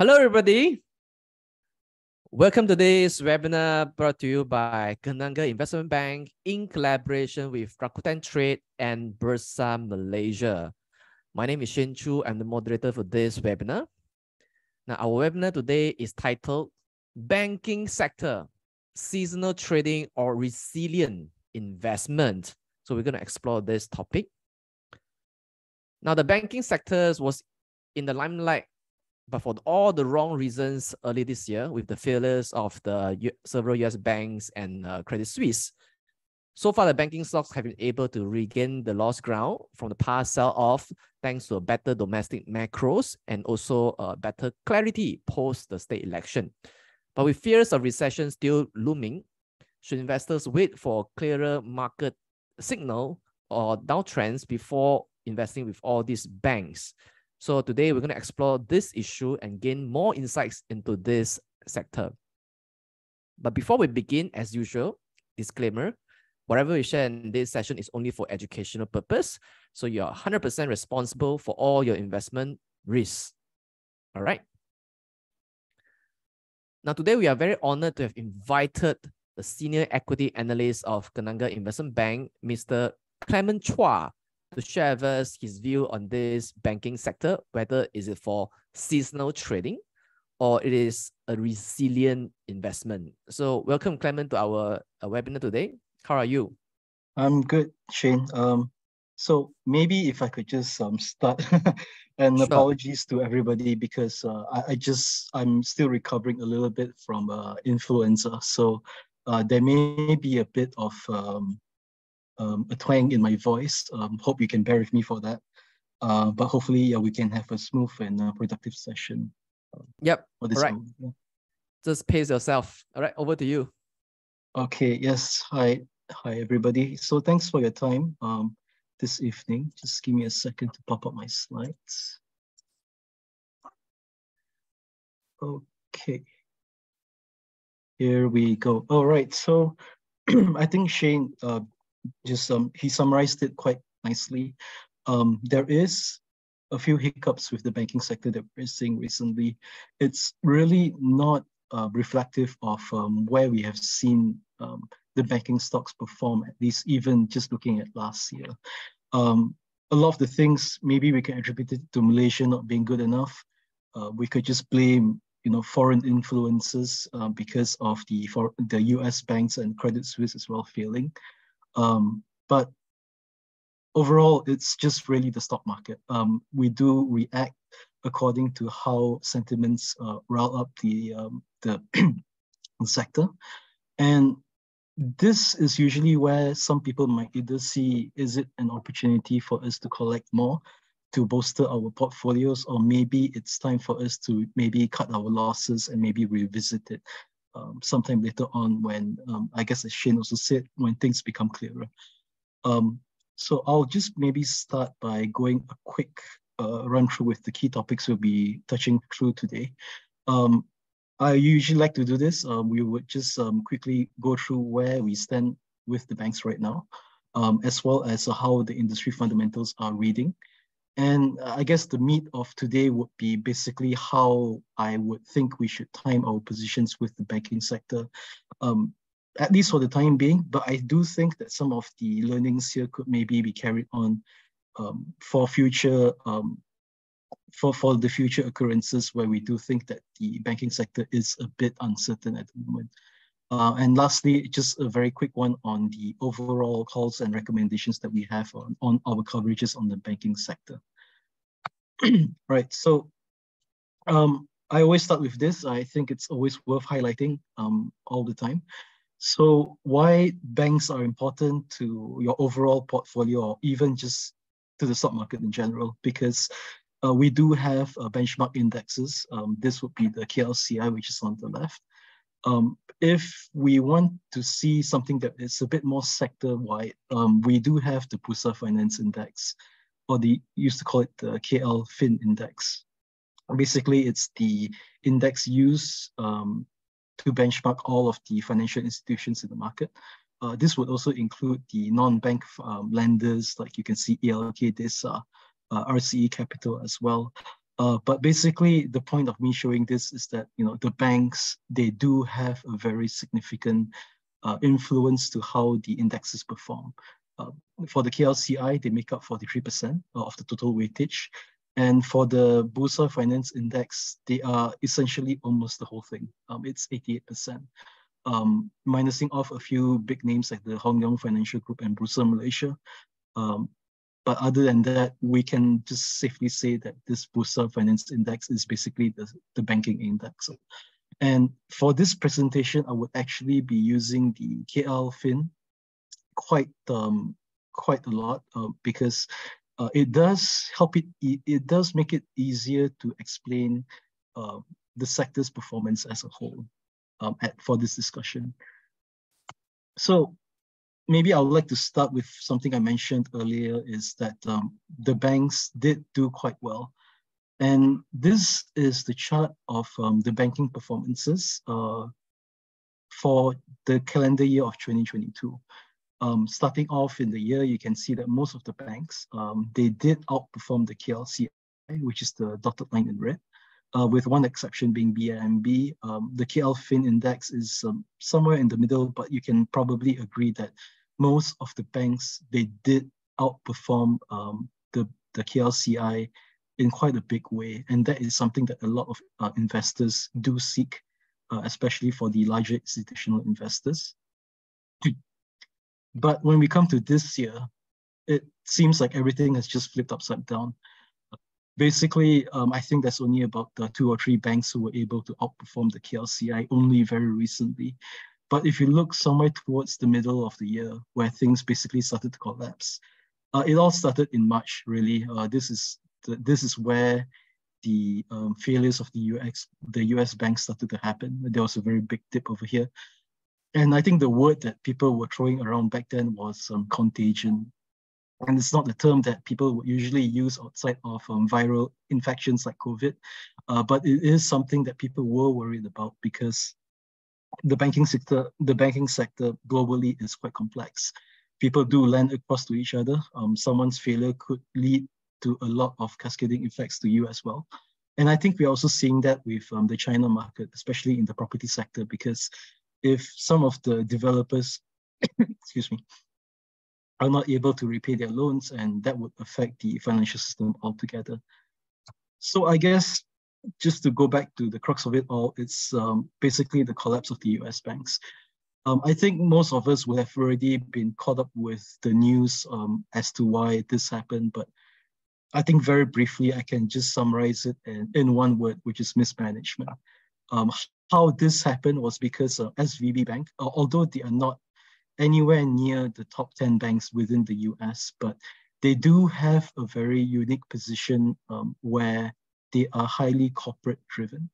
Hello, everybody. Welcome to this webinar brought to you by Kenanga Investment Bank in collaboration with Rakuten Trade and Bursa Malaysia. My name is Shane Chu. I'm the moderator for this webinar. Now, our webinar today is titled Banking Sector, Seasonal Trading or Resilient Investment. So we're going to explore this topic. Now, the banking sectors was in the limelight but for all the wrong reasons early this year with the failures of the U several US banks and uh, Credit Suisse. So far, the banking stocks have been able to regain the lost ground from the past sell-off thanks to better domestic macros and also a better clarity post the state election. But with fears of recession still looming, should investors wait for clearer market signal or downtrends before investing with all these banks? So today we're going to explore this issue and gain more insights into this sector. But before we begin, as usual, disclaimer, whatever we share in this session is only for educational purpose. So you're 100% responsible for all your investment risks. All right. Now, today we are very honored to have invited the senior equity analyst of Kenanga Investment Bank, Mr. Clement Chua, to share with us his view on this banking sector, whether is it for seasonal trading or it is a resilient investment. So welcome Clement to our uh, webinar today. How are you? I'm good, Shane. Um, so maybe if I could just um, start and sure. apologies to everybody because uh, I, I, just, I'm still recovering a little bit from uh, influenza. So uh, there may be a bit of um, um, a twang in my voice. Um, hope you can bear with me for that. Uh, but hopefully, yeah, we can have a smooth and uh, productive session. Uh, yep. For this All right. Yeah. Just pace yourself. All right, over to you. Okay. Yes. Hi. Hi, everybody. So thanks for your time um, this evening. Just give me a second to pop up my slides. Okay. Here we go. All right. So I think Shane uh, just um, he summarized it quite nicely. Um, there is a few hiccups with the banking sector that we're seeing recently. It's really not uh, reflective of um, where we have seen um, the banking stocks perform, at least even just looking at last year. Um, a lot of the things, maybe we can attribute it to Malaysia not being good enough. Uh, we could just blame you know, foreign influences uh, because of the, for the US banks and Credit Suisse as well failing. Um, but overall, it's just really the stock market. Um, we do react according to how sentiments uh, rile up the um, the sector, and this is usually where some people might either see is it an opportunity for us to collect more to bolster our portfolios, or maybe it's time for us to maybe cut our losses and maybe revisit it um, sometime later on when um, I guess as Shane also said, when things become clearer. Um, so I'll just maybe start by going a quick uh, run through with the key topics we'll be touching through today. Um, I usually like to do this. Um, we would just um, quickly go through where we stand with the banks right now, as well as how the industry fundamentals are reading. And I guess the meat of today would be basically how I would think we should time our positions with the banking sector, um, at least for the time being. But I do think that some of the learnings here could maybe be carried on um, for future um, for, for the future occurrences where we do think that the banking sector is a bit uncertain at the moment. Uh, and lastly, just a very quick one on the overall calls and recommendations that we have on, on our coverages on the banking sector. right, so um, I always start with this. I think it's always worth highlighting um, all the time. So why banks are important to your overall portfolio or even just to the stock market in general, because uh, we do have uh, benchmark indexes. Um, this would be the KLCI, which is on the left. Um, if we want to see something that is a bit more sector-wide, um, we do have the Bursa Finance Index, or the used to call it the KL Fin Index. Basically, it's the index used um, to benchmark all of the financial institutions in the market. Uh, this would also include the non-bank um, lenders, like you can see ELK, uh, uh, RCE Capital as well. Uh, but basically, the point of me showing this is that you know the banks they do have a very significant uh, influence to how the indexes perform. Uh, for the KLCI, they make up 43% of the total weightage. And for the Bursa Finance Index, they are essentially almost the whole thing. Um, it's 88%. Um, minusing off a few big names like the Hong Leong Financial Group and Bursa Malaysia. Um, but other than that, we can just safely say that this Bursa Finance Index is basically the, the banking index. And for this presentation, I would actually be using the KL Fin quite um, quite a lot uh, because uh, it does help it, it does make it easier to explain uh, the sector's performance as a whole um, at, for this discussion. So maybe I would like to start with something I mentioned earlier is that um, the banks did do quite well. And this is the chart of um, the banking performances uh, for the calendar year of 2022. Um, starting off in the year, you can see that most of the banks, um, they did outperform the KLCI, which is the dotted line in red, uh, with one exception being BIMB. Um, the KL Fin index is um, somewhere in the middle, but you can probably agree that most of the banks, they did outperform um, the, the KLCI in quite a big way. And that is something that a lot of uh, investors do seek, uh, especially for the larger institutional investors. But when we come to this year, it seems like everything has just flipped upside down. Basically, um, I think there's only about uh, two or three banks who were able to outperform the KLCI only very recently. But if you look somewhere towards the middle of the year, where things basically started to collapse, uh, it all started in March. Really, uh, this is the, this is where the um, failures of the US the US banks started to happen. There was a very big dip over here, and I think the word that people were throwing around back then was um, contagion. And it's not the term that people would usually use outside of um, viral infections like COVID, uh, but it is something that people were worried about because the banking sector, the banking sector globally is quite complex. People do lend across to each other. Um, someone's failure could lead to a lot of cascading effects to you as well. And I think we're also seeing that with um, the China market, especially in the property sector, because if some of the developers, excuse me, are not able to repay their loans, and that would affect the financial system altogether. So I guess just to go back to the crux of it all, it's um, basically the collapse of the US banks. Um, I think most of us will have already been caught up with the news um, as to why this happened, but I think very briefly, I can just summarize it in, in one word, which is mismanagement. Um, how this happened was because uh, SVB Bank, uh, although they are not anywhere near the top 10 banks within the US, but they do have a very unique position um, where they are highly corporate driven.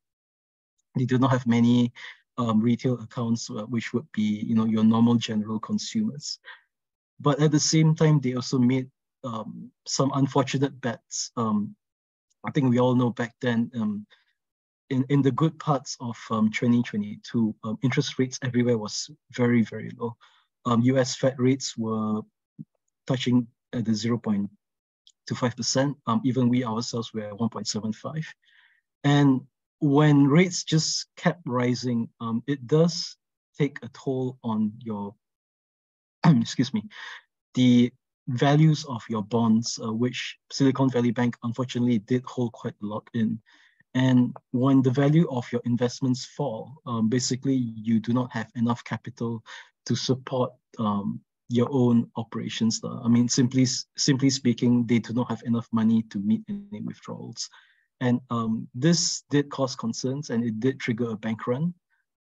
They do not have many um, retail accounts, uh, which would be you know, your normal general consumers. But at the same time, they also made um, some unfortunate bets. Um, I think we all know back then, um, in, in the good parts of um, 2022, um, interest rates everywhere was very, very low. US Fed rates were touching at the 0.5 to 5%. Um, even we ourselves were 1.75. And when rates just kept rising, um, it does take a toll on your, excuse me, the values of your bonds, uh, which Silicon Valley Bank unfortunately did hold quite a lot in. And when the value of your investments fall, um, basically you do not have enough capital to support um, your own operations. I mean, simply simply speaking, they do not have enough money to meet any withdrawals. And um, this did cause concerns and it did trigger a bank run.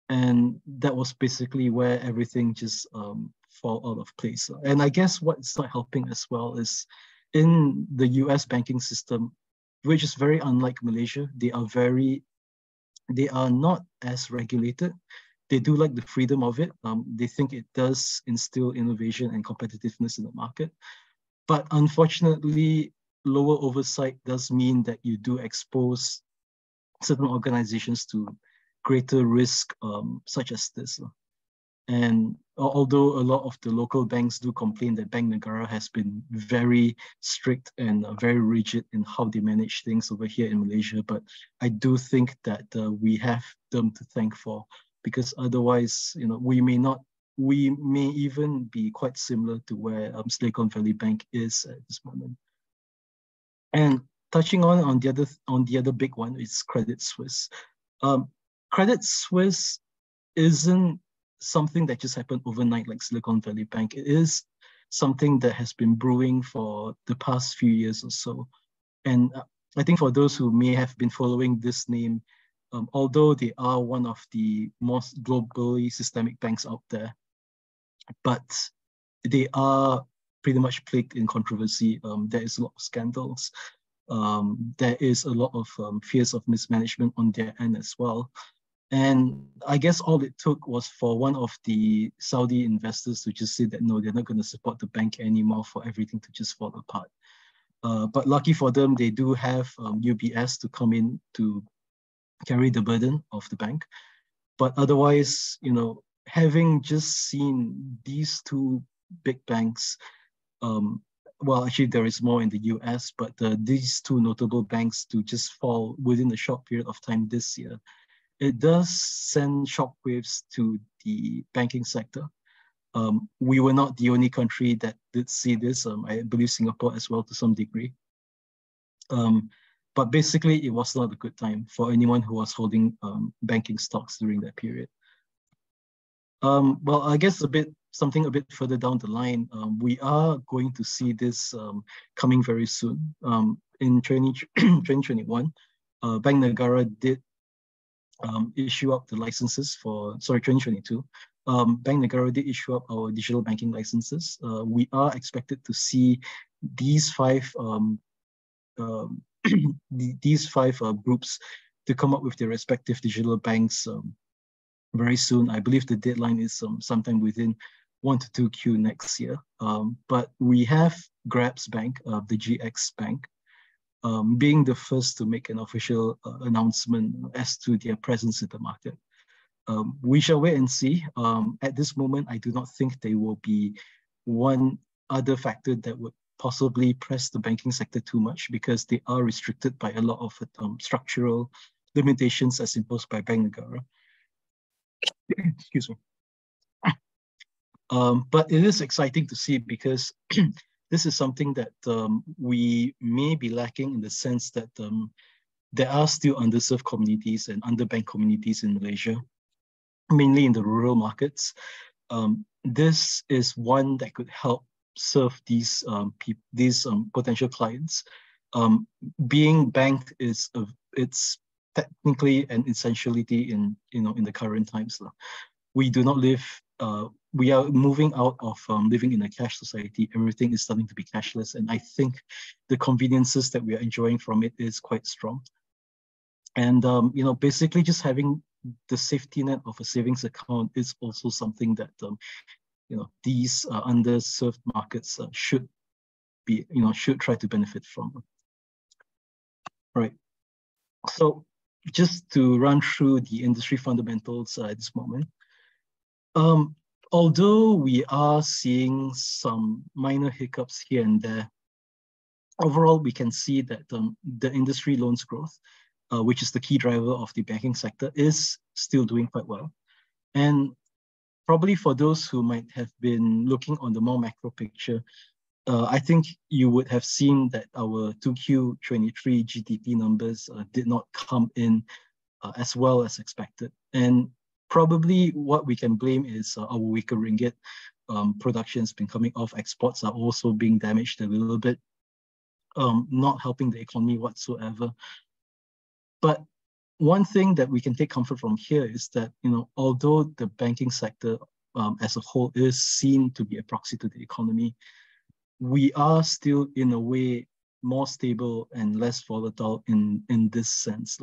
And that was basically where everything just um, fall out of place. And I guess what's not helping as well is in the US banking system, which is very unlike Malaysia, they are very, they are not as regulated they do like the freedom of it. Um, they think it does instill innovation and competitiveness in the market. But unfortunately, lower oversight does mean that you do expose certain organizations to greater risk, um, such as this. And although a lot of the local banks do complain that Bank Negara has been very strict and uh, very rigid in how they manage things over here in Malaysia, but I do think that uh, we have them to thank for because otherwise, you know, we may not, we may even be quite similar to where um, Silicon Valley Bank is at this moment. And touching on on the other on the other big one is Credit Suisse. Um, Credit Suisse isn't something that just happened overnight like Silicon Valley Bank. It is something that has been brewing for the past few years or so. And uh, I think for those who may have been following this name, um, although they are one of the most globally systemic banks out there, but they are pretty much plagued in controversy. Um, there is a lot of scandals. Um, there is a lot of um, fears of mismanagement on their end as well. And I guess all it took was for one of the Saudi investors to just say that no, they're not going to support the bank anymore for everything to just fall apart. Uh, but lucky for them, they do have um, UBS to come in to carry the burden of the bank. But otherwise, you know, having just seen these two big banks, um, well, actually there is more in the US, but uh, these two notable banks to just fall within a short period of time this year, it does send shockwaves to the banking sector. Um, we were not the only country that did see this. Um, I believe Singapore as well to some degree. Um, but basically, it was not a good time for anyone who was holding um, banking stocks during that period. Um, well, I guess a bit something a bit further down the line, um, we are going to see this coming very soon. in 20, 2021, uh, Bank Negara did um, issue up the licenses for, sorry, 2022, um, Bank Negara did issue up our digital banking licenses. Uh, we are expected to see these five um, um, these five uh, groups to come up with their respective digital banks um, very soon. I believe the deadline is um, sometime within one to two Q next year. Um, but we have Grab's bank, uh, the GX bank, um, being the first to make an official uh, announcement as to their presence in the market. Um, we shall wait and see. Um, at this moment, I do not think there will be one other factor that would possibly press the banking sector too much because they are restricted by a lot of um, structural limitations as imposed by Bank Negara. Excuse me. Um, but it is exciting to see because this is something that um, we may be lacking in the sense that um, there are still underserved communities and underbanked communities in Malaysia, mainly in the rural markets. Um, this is one that could help serve these um, these um, potential clients. Um, being banked is a, it's technically an essentiality in you know in the current times. We do not live uh, we are moving out of um, living in a cash society. Everything is starting to be cashless. And I think the conveniences that we are enjoying from it is quite strong. And, um, you know, basically just having the safety net of a savings account is also something that, um, you know, these uh, underserved markets uh, should be, you know, should try to benefit from. Right. So just to run through the industry fundamentals uh, at this moment. Um, although we are seeing some minor hiccups here and there, overall we can see that um, the industry loans growth, uh, which is the key driver of the banking sector, is still doing quite well. And probably for those who might have been looking on the more macro picture, uh, I think you would have seen that our 2Q23 GDP numbers uh, did not come in uh, as well as expected. And Probably what we can blame is uh, our weaker ringgit. Um, production has been coming off. Exports are also being damaged a little bit, um, not helping the economy whatsoever. But one thing that we can take comfort from here is that, you know, although the banking sector um, as a whole is seen to be a proxy to the economy, we are still in a way more stable and less volatile in, in this sense.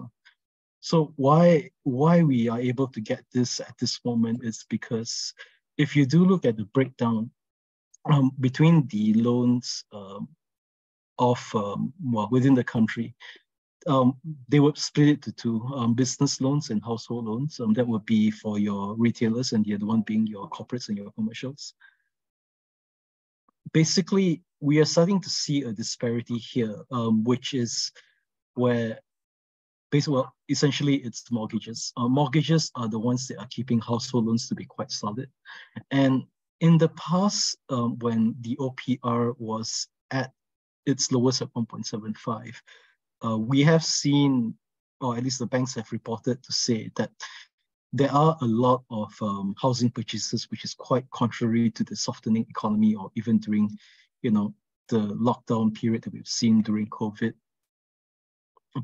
So why why we are able to get this at this moment is because if you do look at the breakdown um, between the loans um, of um, well within the country, um, they would split it to two um, business loans and household loans. Um, that would be for your retailers and the other one being your corporates and your commercials. Basically, we are starting to see a disparity here, um, which is where basically, well, essentially it's mortgages. Uh, mortgages are the ones that are keeping household loans to be quite solid. And in the past, um, when the OPR was at its lowest at 1.75, uh, we have seen, or at least the banks have reported to say that there are a lot of um, housing purchases, which is quite contrary to the softening economy or even during, you know, the lockdown period that we've seen during COVID.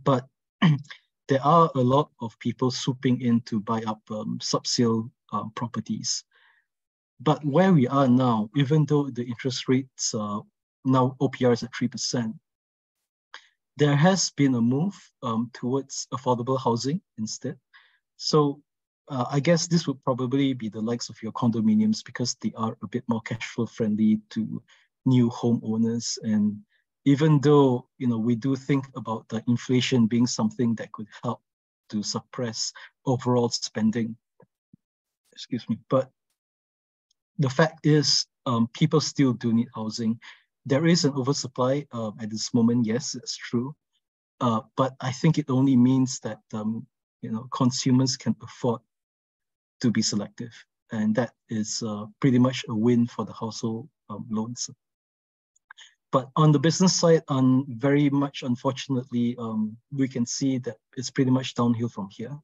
But there are a lot of people swooping in to buy up um, sub-sale um, properties. But where we are now, even though the interest rates uh, now OPR is at 3%, there has been a move um, towards affordable housing instead. So uh, I guess this would probably be the likes of your condominiums because they are a bit more cash flow friendly to new homeowners. And even though you know we do think about the inflation being something that could help to suppress overall spending, excuse me, but the fact is um, people still do need housing there is an oversupply uh, at this moment. Yes, it's true. Uh, but I think it only means that um, you know consumers can afford to be selective, and that is uh, pretty much a win for the household um, loans. But on the business side, on very much unfortunately, um, we can see that it's pretty much downhill from here.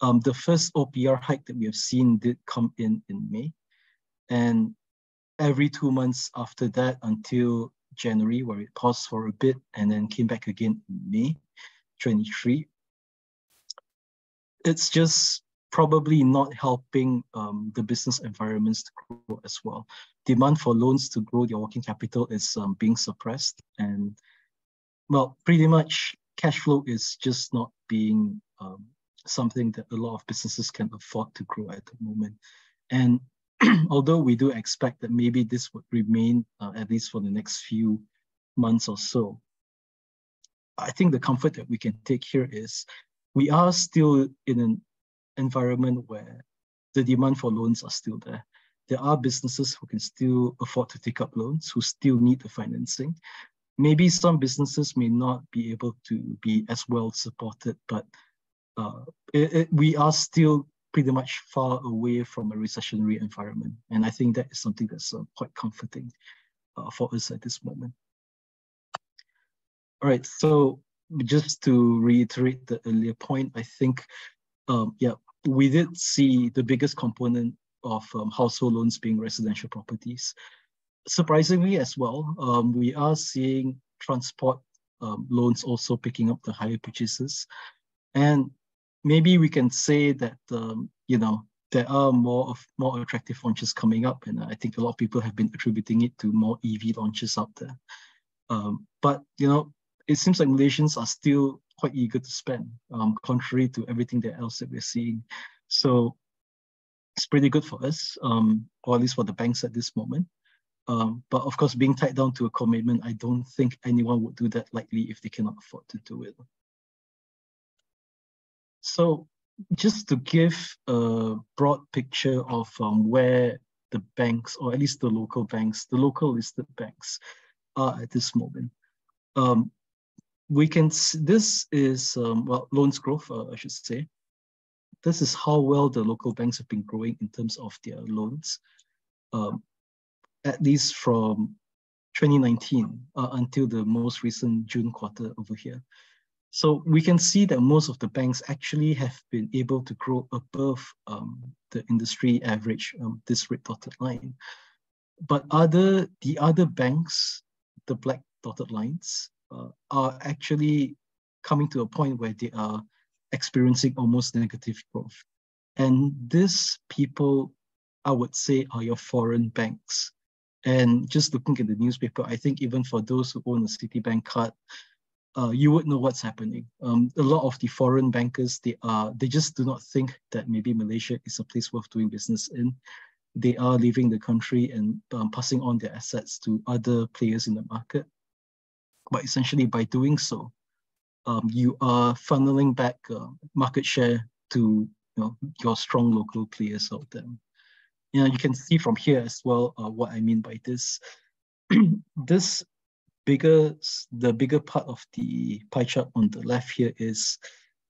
Um, the first OPR hike that we have seen did come in in May, and every two months after that until January, where it paused for a bit and then came back again in May 23. It's just probably not helping um, the business environments to grow as well. Demand for loans to grow your working capital is um, being suppressed and well, pretty much cash flow is just not being um, something that a lot of businesses can afford to grow at the moment. And although we do expect that maybe this would remain uh, at least for the next few months or so, I think the comfort that we can take here is we are still in an environment where the demand for loans are still there. There are businesses who can still afford to take up loans, who still need the financing. Maybe some businesses may not be able to be as well supported, but uh, it, it, we are still pretty much far away from a recessionary environment. And I think that is something that's uh, quite comforting uh, for us at this moment. All right, so just to reiterate the earlier point, I think, um, yeah, we did see the biggest component of um, household loans being residential properties. Surprisingly as well, um, we are seeing transport um, loans also picking up the higher purchases. And maybe we can say that um, you know there are more of more attractive launches coming up, and I think a lot of people have been attributing it to more EV launches out there. Um, but you know, it seems like Malaysians are still quite eager to spend, um, contrary to everything that else that we're seeing. So it's pretty good for us, um, or at least for the banks at this moment. Um, but of course, being tied down to a commitment, I don't think anyone would do that lightly if they cannot afford to do it. So just to give a broad picture of um, where the banks, or at least the local banks, the local listed banks are at this moment. Um, we can, this is, um, well, loans growth, uh, I should say. This is how well the local banks have been growing in terms of their loans, um, at least from 2019 uh, until the most recent June quarter over here. So we can see that most of the banks actually have been able to grow above um, the industry average, um, this red dotted line. But other the other banks, the black dotted lines, uh, are actually coming to a point where they are experiencing almost negative growth. And these people, I would say, are your foreign banks. And just looking at the newspaper, I think even for those who own a Citibank card, uh, you would know what's happening. Um, a lot of the foreign bankers, they are they just do not think that maybe Malaysia is a place worth doing business in. They are leaving the country and um, passing on their assets to other players in the market. But essentially, by doing so, um, you are funneling back uh, market share to you know, your strong local players out there. You know, you can see from here as well uh, what I mean by this. this bigger, the bigger part of the pie chart on the left here is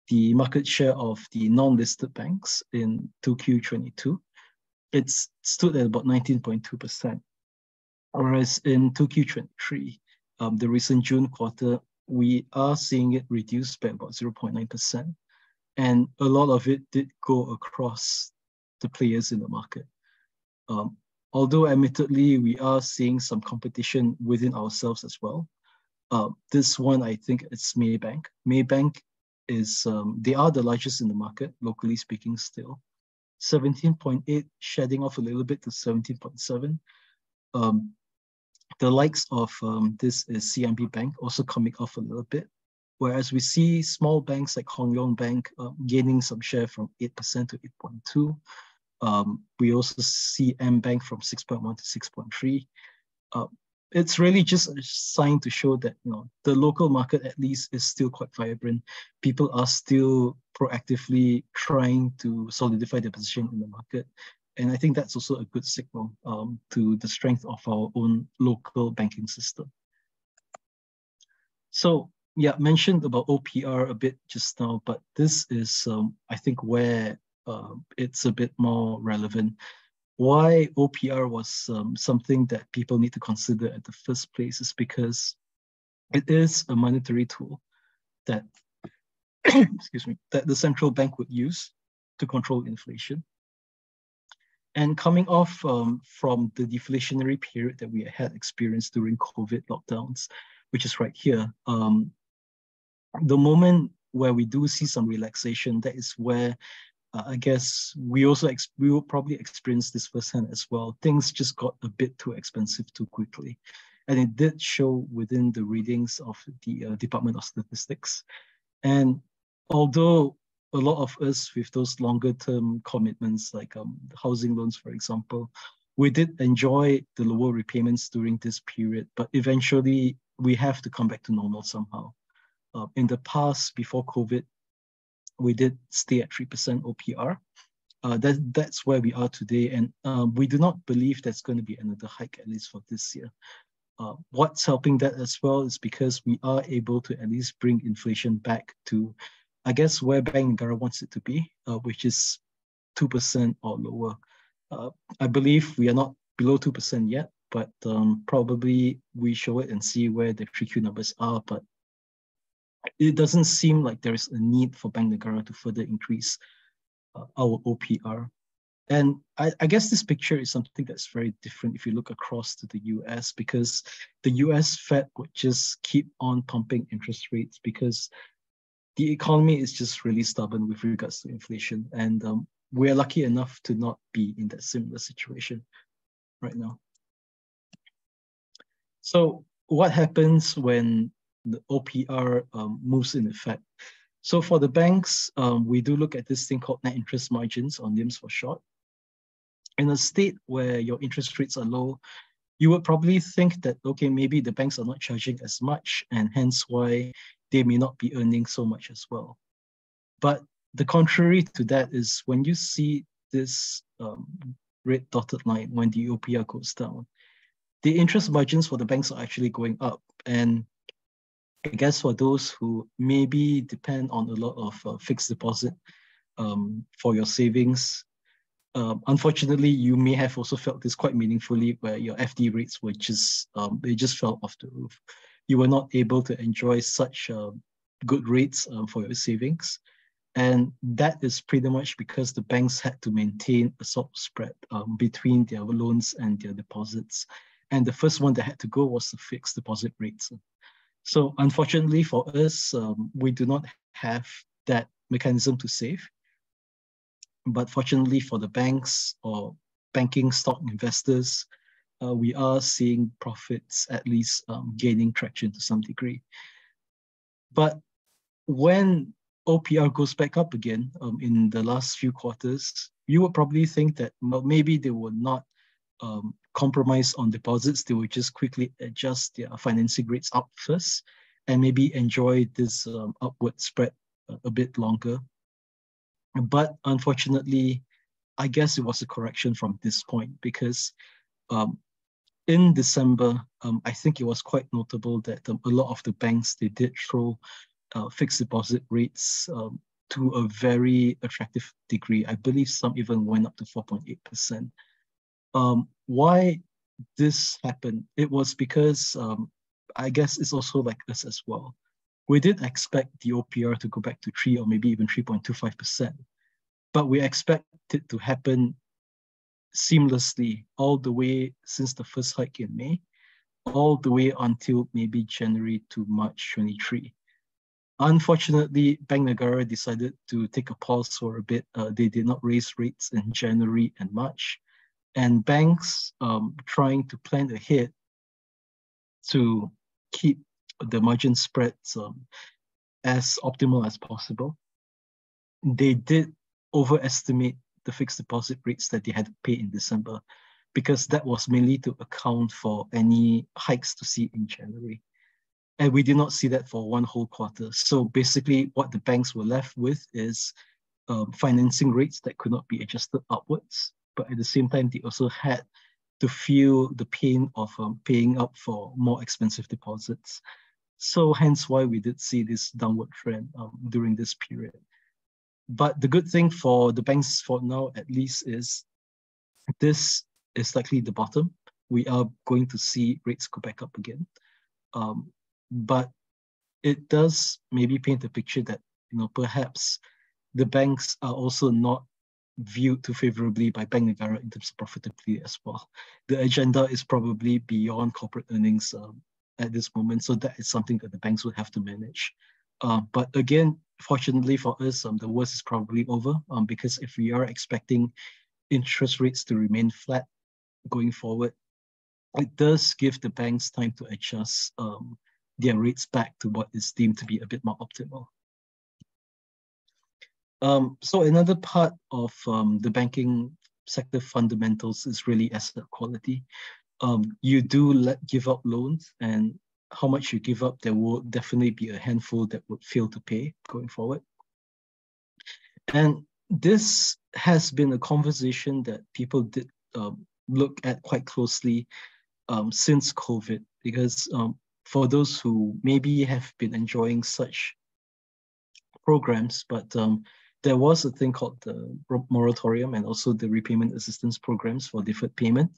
the market share of the non-listed banks in 2Q22. It's stood at about 19.2%. Whereas in 2Q23, um, the recent June quarter, we are seeing it reduced by about 0.9%. And a lot of it did go across the players in the market. Um, although admittedly, we are seeing some competition within ourselves as well. Uh, this one, I think it's Maybank. Maybank is, um, they are the largest in the market, locally speaking still. 17.8 shedding off a little bit to 17.7. Um, the likes of um, this is CIMB Bank also coming off a little bit, whereas we see small banks like Hong Leong Bank uh, gaining some share from 8% to 8.2. Um, we also see AmBank from 6.1 to 6.3. Uh, it's really just a sign to show that you know the local market at least is still quite vibrant. People are still proactively trying to solidify their position in the market. And I think that's also a good signal um, to the strength of our own local banking system. So yeah, mentioned about OPR a bit just now, but this is, um, I think, where uh, it's a bit more relevant. Why OPR was um, something that people need to consider at the first place is because it is a monetary tool that, excuse me, that the central bank would use to control inflation. And coming off um, from the deflationary period that we had experienced during COVID lockdowns, which is right here, um, the moment where we do see some relaxation, that is where uh, I guess we also we will probably experience this firsthand as well. Things just got a bit too expensive too quickly, and it did show within the readings of the uh, Department of Statistics. And although a lot of us with those longer term commitments like um, housing loans, for example, we did enjoy the lower repayments during this period, but eventually we have to come back to normal somehow. Uh, in the past, before COVID, we did stay at 3% OPR. Uh, that, that's where we are today. And um, we do not believe there's going to be another hike, at least for this year. Uh, what's helping that as well is because we are able to at least bring inflation back to I guess where Bank Negara wants it to be, uh, which is 2% or lower. Uh, I believe we are not below 2% yet, but um, probably we show it and see where the 3Q numbers are. But it doesn't seem like there is a need for Bank Negara to further increase uh, our OPR. And I, I, guess this picture is something that's very different if you look across to the US because the US Fed would just keep on pumping interest rates because the economy is just really stubborn with regards to inflation. And um, we're lucky enough to not be in that similar situation right now. So what happens when the OPR um, moves in effect? So for the banks, um, we do look at this thing called net interest margins or NIMS for short. In a state where your interest rates are low, you would probably think that, okay, maybe the banks are not charging as much and hence why they may not be earning so much as well. But the contrary to that is when you see this um, red dotted line, when the OPR goes down, the interest margins for the banks are actually going up. And I guess for those who maybe depend on a lot of uh, fixed deposit um, for your savings, um, unfortunately, you may have also felt this quite meaningfully where your FD rates were just, um, they just fell off the roof you were not able to enjoy such uh, good rates uh, for your savings. And that is pretty much because the banks had to maintain a sort of spread um, between their loans and their deposits. And the first one that had to go was the fixed deposit rates. So unfortunately for us, um, we do not have that mechanism to save. But fortunately for the banks or banking stock investors, uh, we are seeing profits at least um, gaining traction to some degree. But when OPR goes back up again um, in the last few quarters, you would probably think that maybe they will not um, compromise on deposits. They will just quickly adjust their financing rates up first. and maybe enjoy this um, upward spread a, a bit longer. But unfortunately, I guess it was a correction from this point because um, in December, um, I think it was quite notable that um, a lot of the banks, they did throw uh, fixed deposit rates um, to a very attractive degree. I believe some even went up to 4.8%. Um, why this happened? It was because um, I guess it's also like us as well. We did expect the OPR to go back to 3 or maybe even 3.25%, but we expect it to happen seamlessly all the way since the first hike in May, all the way until maybe January to March 23. Unfortunately, Bank Negara decided to take a pause for a bit. Uh, they did not raise rates in January and March. And banks um, trying to plan ahead to keep the margin spreads um, as optimal as possible. They did overestimate the fixed deposit rates that they had to pay in December because that was mainly to account for any hikes to see in January. And we did not see that for one whole quarter. So basically what the banks were left with is um, financing rates that could not be adjusted upwards. But at the same time, they also had to feel the pain of um, paying up for more expensive deposits. So hence why we did see this downward trend um, during this period. But the good thing for the banks for now, at least, is this is likely the bottom. We are going to see rates go back up again. Um, but it does maybe paint a picture that, you know, perhaps the banks are also not viewed too favorably by Bank Negara in terms of profitability as well. The agenda is probably beyond corporate earnings um, at this moment, so that is something that the banks will have to manage. Uh, but again, fortunately for us, um, the worst is probably over um, because if we are expecting interest rates to remain flat going forward, it does give the banks time to adjust um, their rates back to what is deemed to be a bit more optimal. Um, so another part of um, the banking sector fundamentals is really asset quality. Um, you do let give up loans and how much you give up, there will definitely be a handful that would fail to pay going forward. And this has been a conversation that people did um, look at quite closely um, since COVID, because um, for those who maybe have been enjoying such programs, but um, there was a thing called the moratorium and also the repayment assistance programs for deferred payment.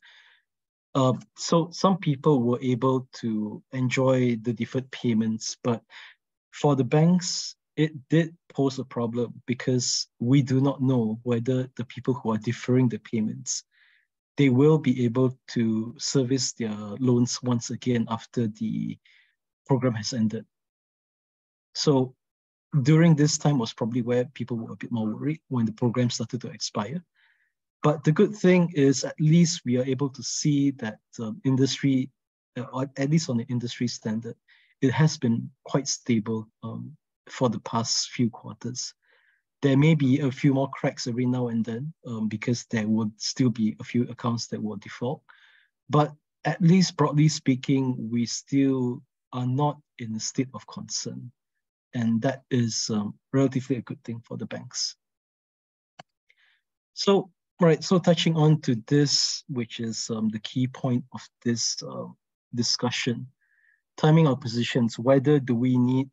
Uh, so some people were able to enjoy the deferred payments, but for the banks, it did pose a problem because we do not know whether the people who are deferring the payments, they will be able to service their loans once again after the program has ended. So during this time was probably where people were a bit more worried when the program started to expire. But the good thing is at least we are able to see that um, industry, uh, at least on the industry standard, it has been quite stable um, for the past few quarters. There may be a few more cracks every now and then um, because there would still be a few accounts that will default. But at least broadly speaking, we still are not in a state of concern. And that is um, relatively a good thing for the banks. So Right. So touching on to this, which is um, the key point of this uh, discussion, timing our positions. Whether do we need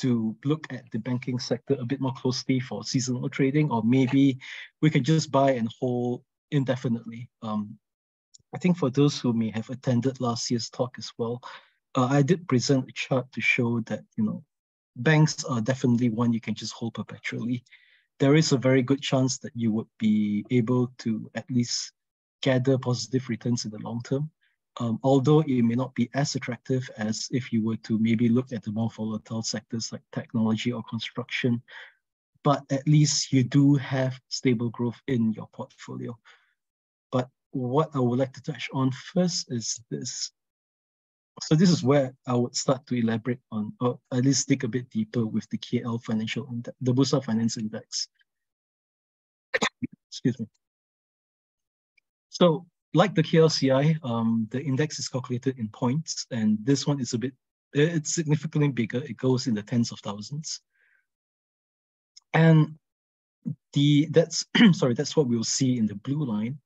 to look at the banking sector a bit more closely for seasonal trading, or maybe we can just buy and hold indefinitely. Um, I think for those who may have attended last year's talk as well, uh, I did present a chart to show that you know banks are definitely one you can just hold perpetually there is a very good chance that you would be able to at least gather positive returns in the long term. Um, although it may not be as attractive as if you were to maybe look at the more volatile sectors like technology or construction, but at least you do have stable growth in your portfolio. But what I would like to touch on first is this so this is where I would start to elaborate on, or at least dig a bit deeper with the KL Financial the Bursa Finance Index. Excuse me. So like the KLCI, um, the index is calculated in points, and this one is a bit It's significantly bigger. It goes in the tens of thousands. And the that's sorry, that's what we'll see in the blue line.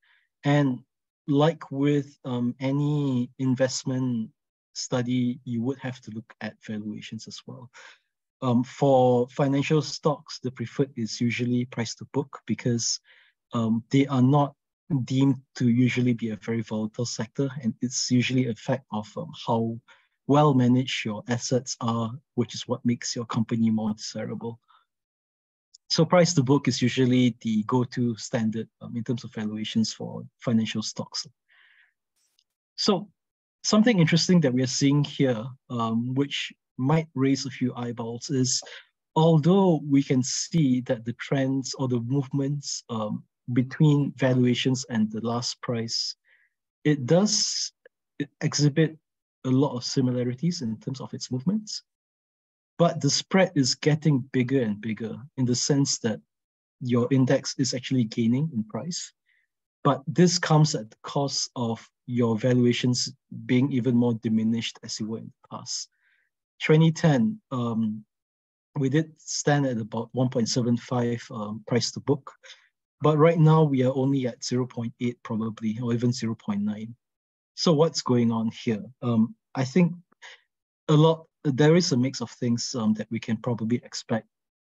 And like with um, any investment study, you would have to look at valuations as well. Um, for financial stocks, the preferred is usually price to book because um, they are not deemed to usually be a very volatile sector, and it's usually a fact of um, how well managed your assets are, which is what makes your company more desirable. So price to book is usually the go-to standard um, in terms of valuations for financial stocks. So something interesting that we are seeing here, um, which might raise a few eyeballs, is although we can see that the trends or the movements um, between valuations and the last price, it does exhibit a lot of similarities in terms of its movements. But the spread is getting bigger and bigger in the sense that your index is actually gaining in price. But this comes at the cost of your valuations being even more diminished as you were in the past. 2010, um, we did stand at about 1.75 um, price to book, but right now we are only at 0.8 probably, or even 0.9. So what's going on here? Um, I think a lot, there is a mix of things um, that we can probably expect.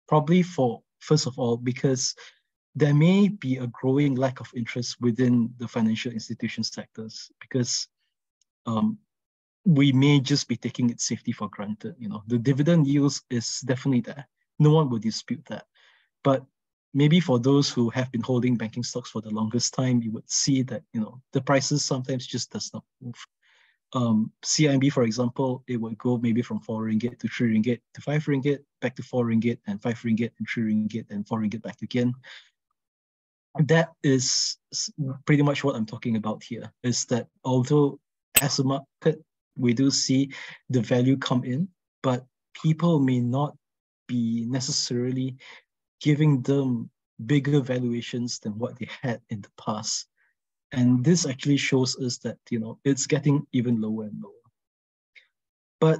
Probably for, first of all, because there may be a growing lack of interest within the financial institution sectors because um, we may just be taking its safety for granted. You know, the dividend yields is definitely there. No one will dispute that. But maybe for those who have been holding banking stocks for the longest time, you would see that you know the prices sometimes just does not move. Um, CIMB, for example, it would go maybe from four ringgit to three ringgit to five ringgit, back to four ringgit and five ringgit and three ringgit and four ringgit back again. That is pretty much what I'm talking about here. Is that although as a market we do see the value come in, but people may not be necessarily giving them bigger valuations than what they had in the past. And this actually shows us that, you know, it's getting even lower and lower. But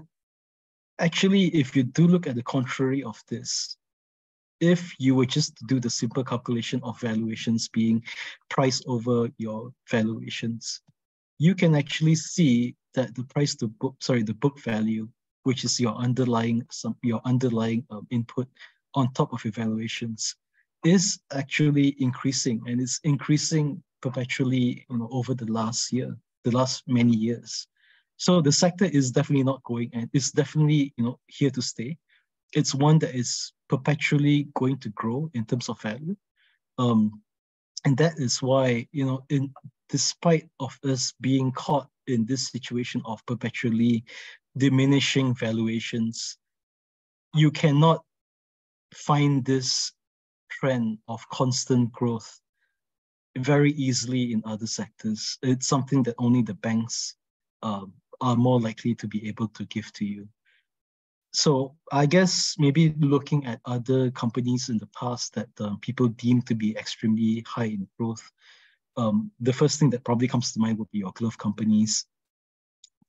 actually, if you do look at the contrary of this, if you were just to do the simple calculation of valuations being price over your valuations, you can actually see that the price to book, sorry, the book value, which is your underlying some your underlying um, input on top of evaluations is actually increasing and it's increasing perpetually you know, over the last year, the last many years. So the sector is definitely not going and it's definitely you know here to stay. It's one that is perpetually going to grow in terms of value. Um, and that is why, you know, in despite of us being caught in this situation of perpetually diminishing valuations, you cannot find this trend of constant growth very easily in other sectors. It's something that only the banks uh, are more likely to be able to give to you. So I guess maybe looking at other companies in the past that um, people deem to be extremely high in growth, um, the first thing that probably comes to mind would be your glove companies,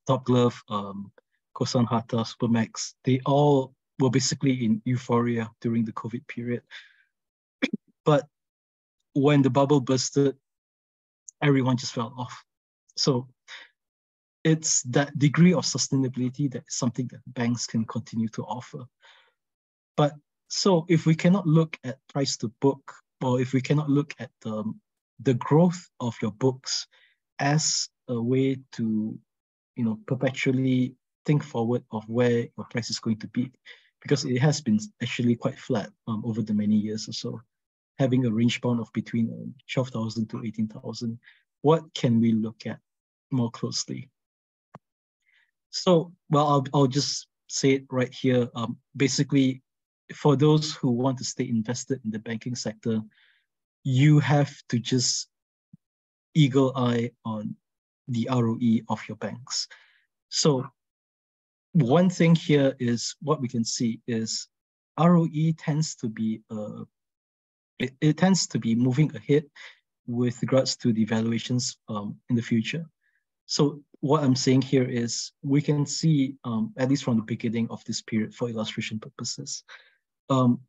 Top Glove, um, Kossan Harta, Supermax. They all were basically in euphoria during the COVID period. but when the bubble busted, everyone just fell off. So it's that degree of sustainability that is something that banks can continue to offer. But so if we cannot look at price to book, or if we cannot look at the, the growth of your books as a way to, you know, perpetually think forward of where your price is going to be, because it has been actually quite flat um, over the many years or so, having a range bound of between um, 12,000 to 18,000. What can we look at more closely? So, well, I'll, I'll just say it right here. Um, basically, for those who want to stay invested in the banking sector, you have to just eagle eye on the ROE of your banks. So one thing here is what we can see is ROE tends to be uh, it, it tends to be moving ahead with regards to the valuations um, in the future. So what I'm saying here is we can see, um, at least from the beginning of this period for illustration purposes, um,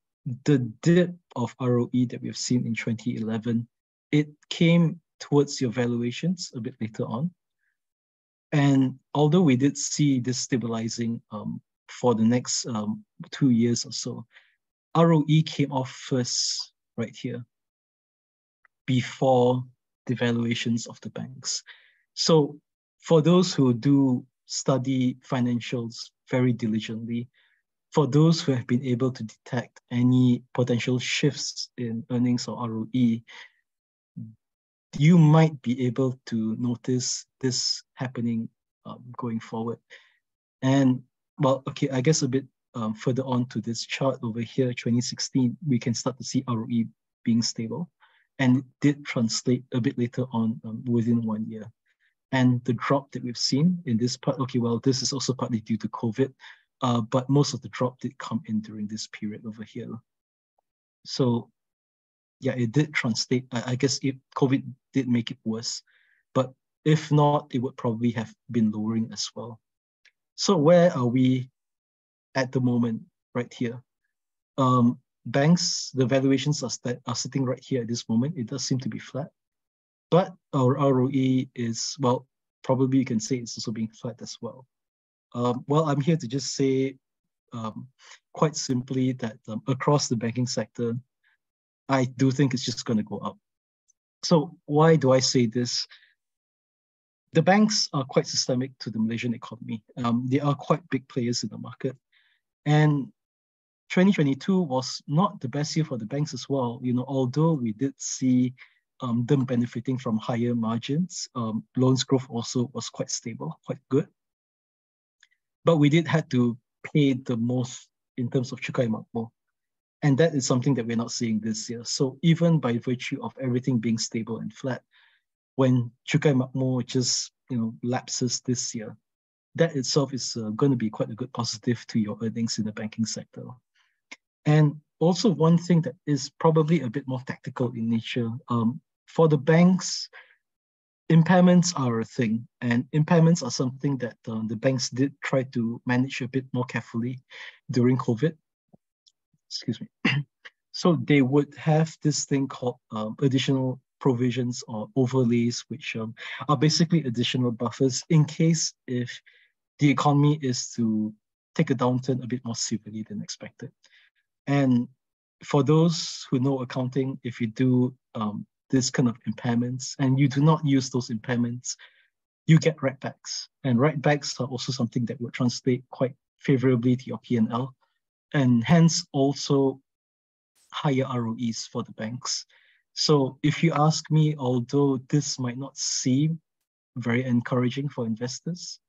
the dip of ROE that we've seen in 2011, it came towards your valuations a bit later on. And although we did see this stabilizing um, for the next um, two years or so, ROE came off first right here before the valuations of the banks. So for those who do study financials very diligently, for those who have been able to detect any potential shifts in earnings or ROE, you might be able to notice this happening um, going forward. And well, okay, I guess a bit um, further on to this chart over here, 2016, we can start to see ROE being stable. And it did translate a bit later on um, within one year. And the drop that we've seen in this part, okay, well, this is also partly due to COVID, uh, but most of the drop did come in during this period over here. So yeah, it did translate. I, I guess it, COVID did make it worse, but if not, it would probably have been lowering as well. So where are we at the moment, right here? Um, banks, the valuations are, are sitting right here at this moment. It does seem to be flat, but our ROE is, well, probably you can say it's also being flat as well. Um, well, I'm here to just say um, quite simply that um, across the banking sector, I do think it's just going to go up. So why do I say this? The banks are quite systemic to the Malaysian economy. Um, they are quite big players in the market. And 2022 was not the best year for the banks as well. You know, although we did see um, them benefiting from higher margins, um, loans growth also was quite stable, quite good. But we did had to pay the most in terms of Cukai Makmur. And that is something that we're not seeing this year. So even by virtue of everything being stable and flat, when Cukai Makmur just you know lapses this year, that itself is uh, going to be quite a good positive to your earnings in the banking sector. And also one thing that is probably a bit more tactical in nature, um, for the banks, impairments are a thing, and impairments are something that uh, the banks did try to manage a bit more carefully during COVID excuse me. so they would have this thing called um, additional provisions or overlays, which um, are basically additional buffers in case if the economy is to take a downturn a bit more severely than expected. And for those who know accounting, if you do um, this kind of impairments and you do not use those impairments, you get write-backs. And write-backs are also something that will translate quite favorably to your P&L and hence also higher ROEs for the banks. So if you ask me, although this might not seem very encouraging for investors,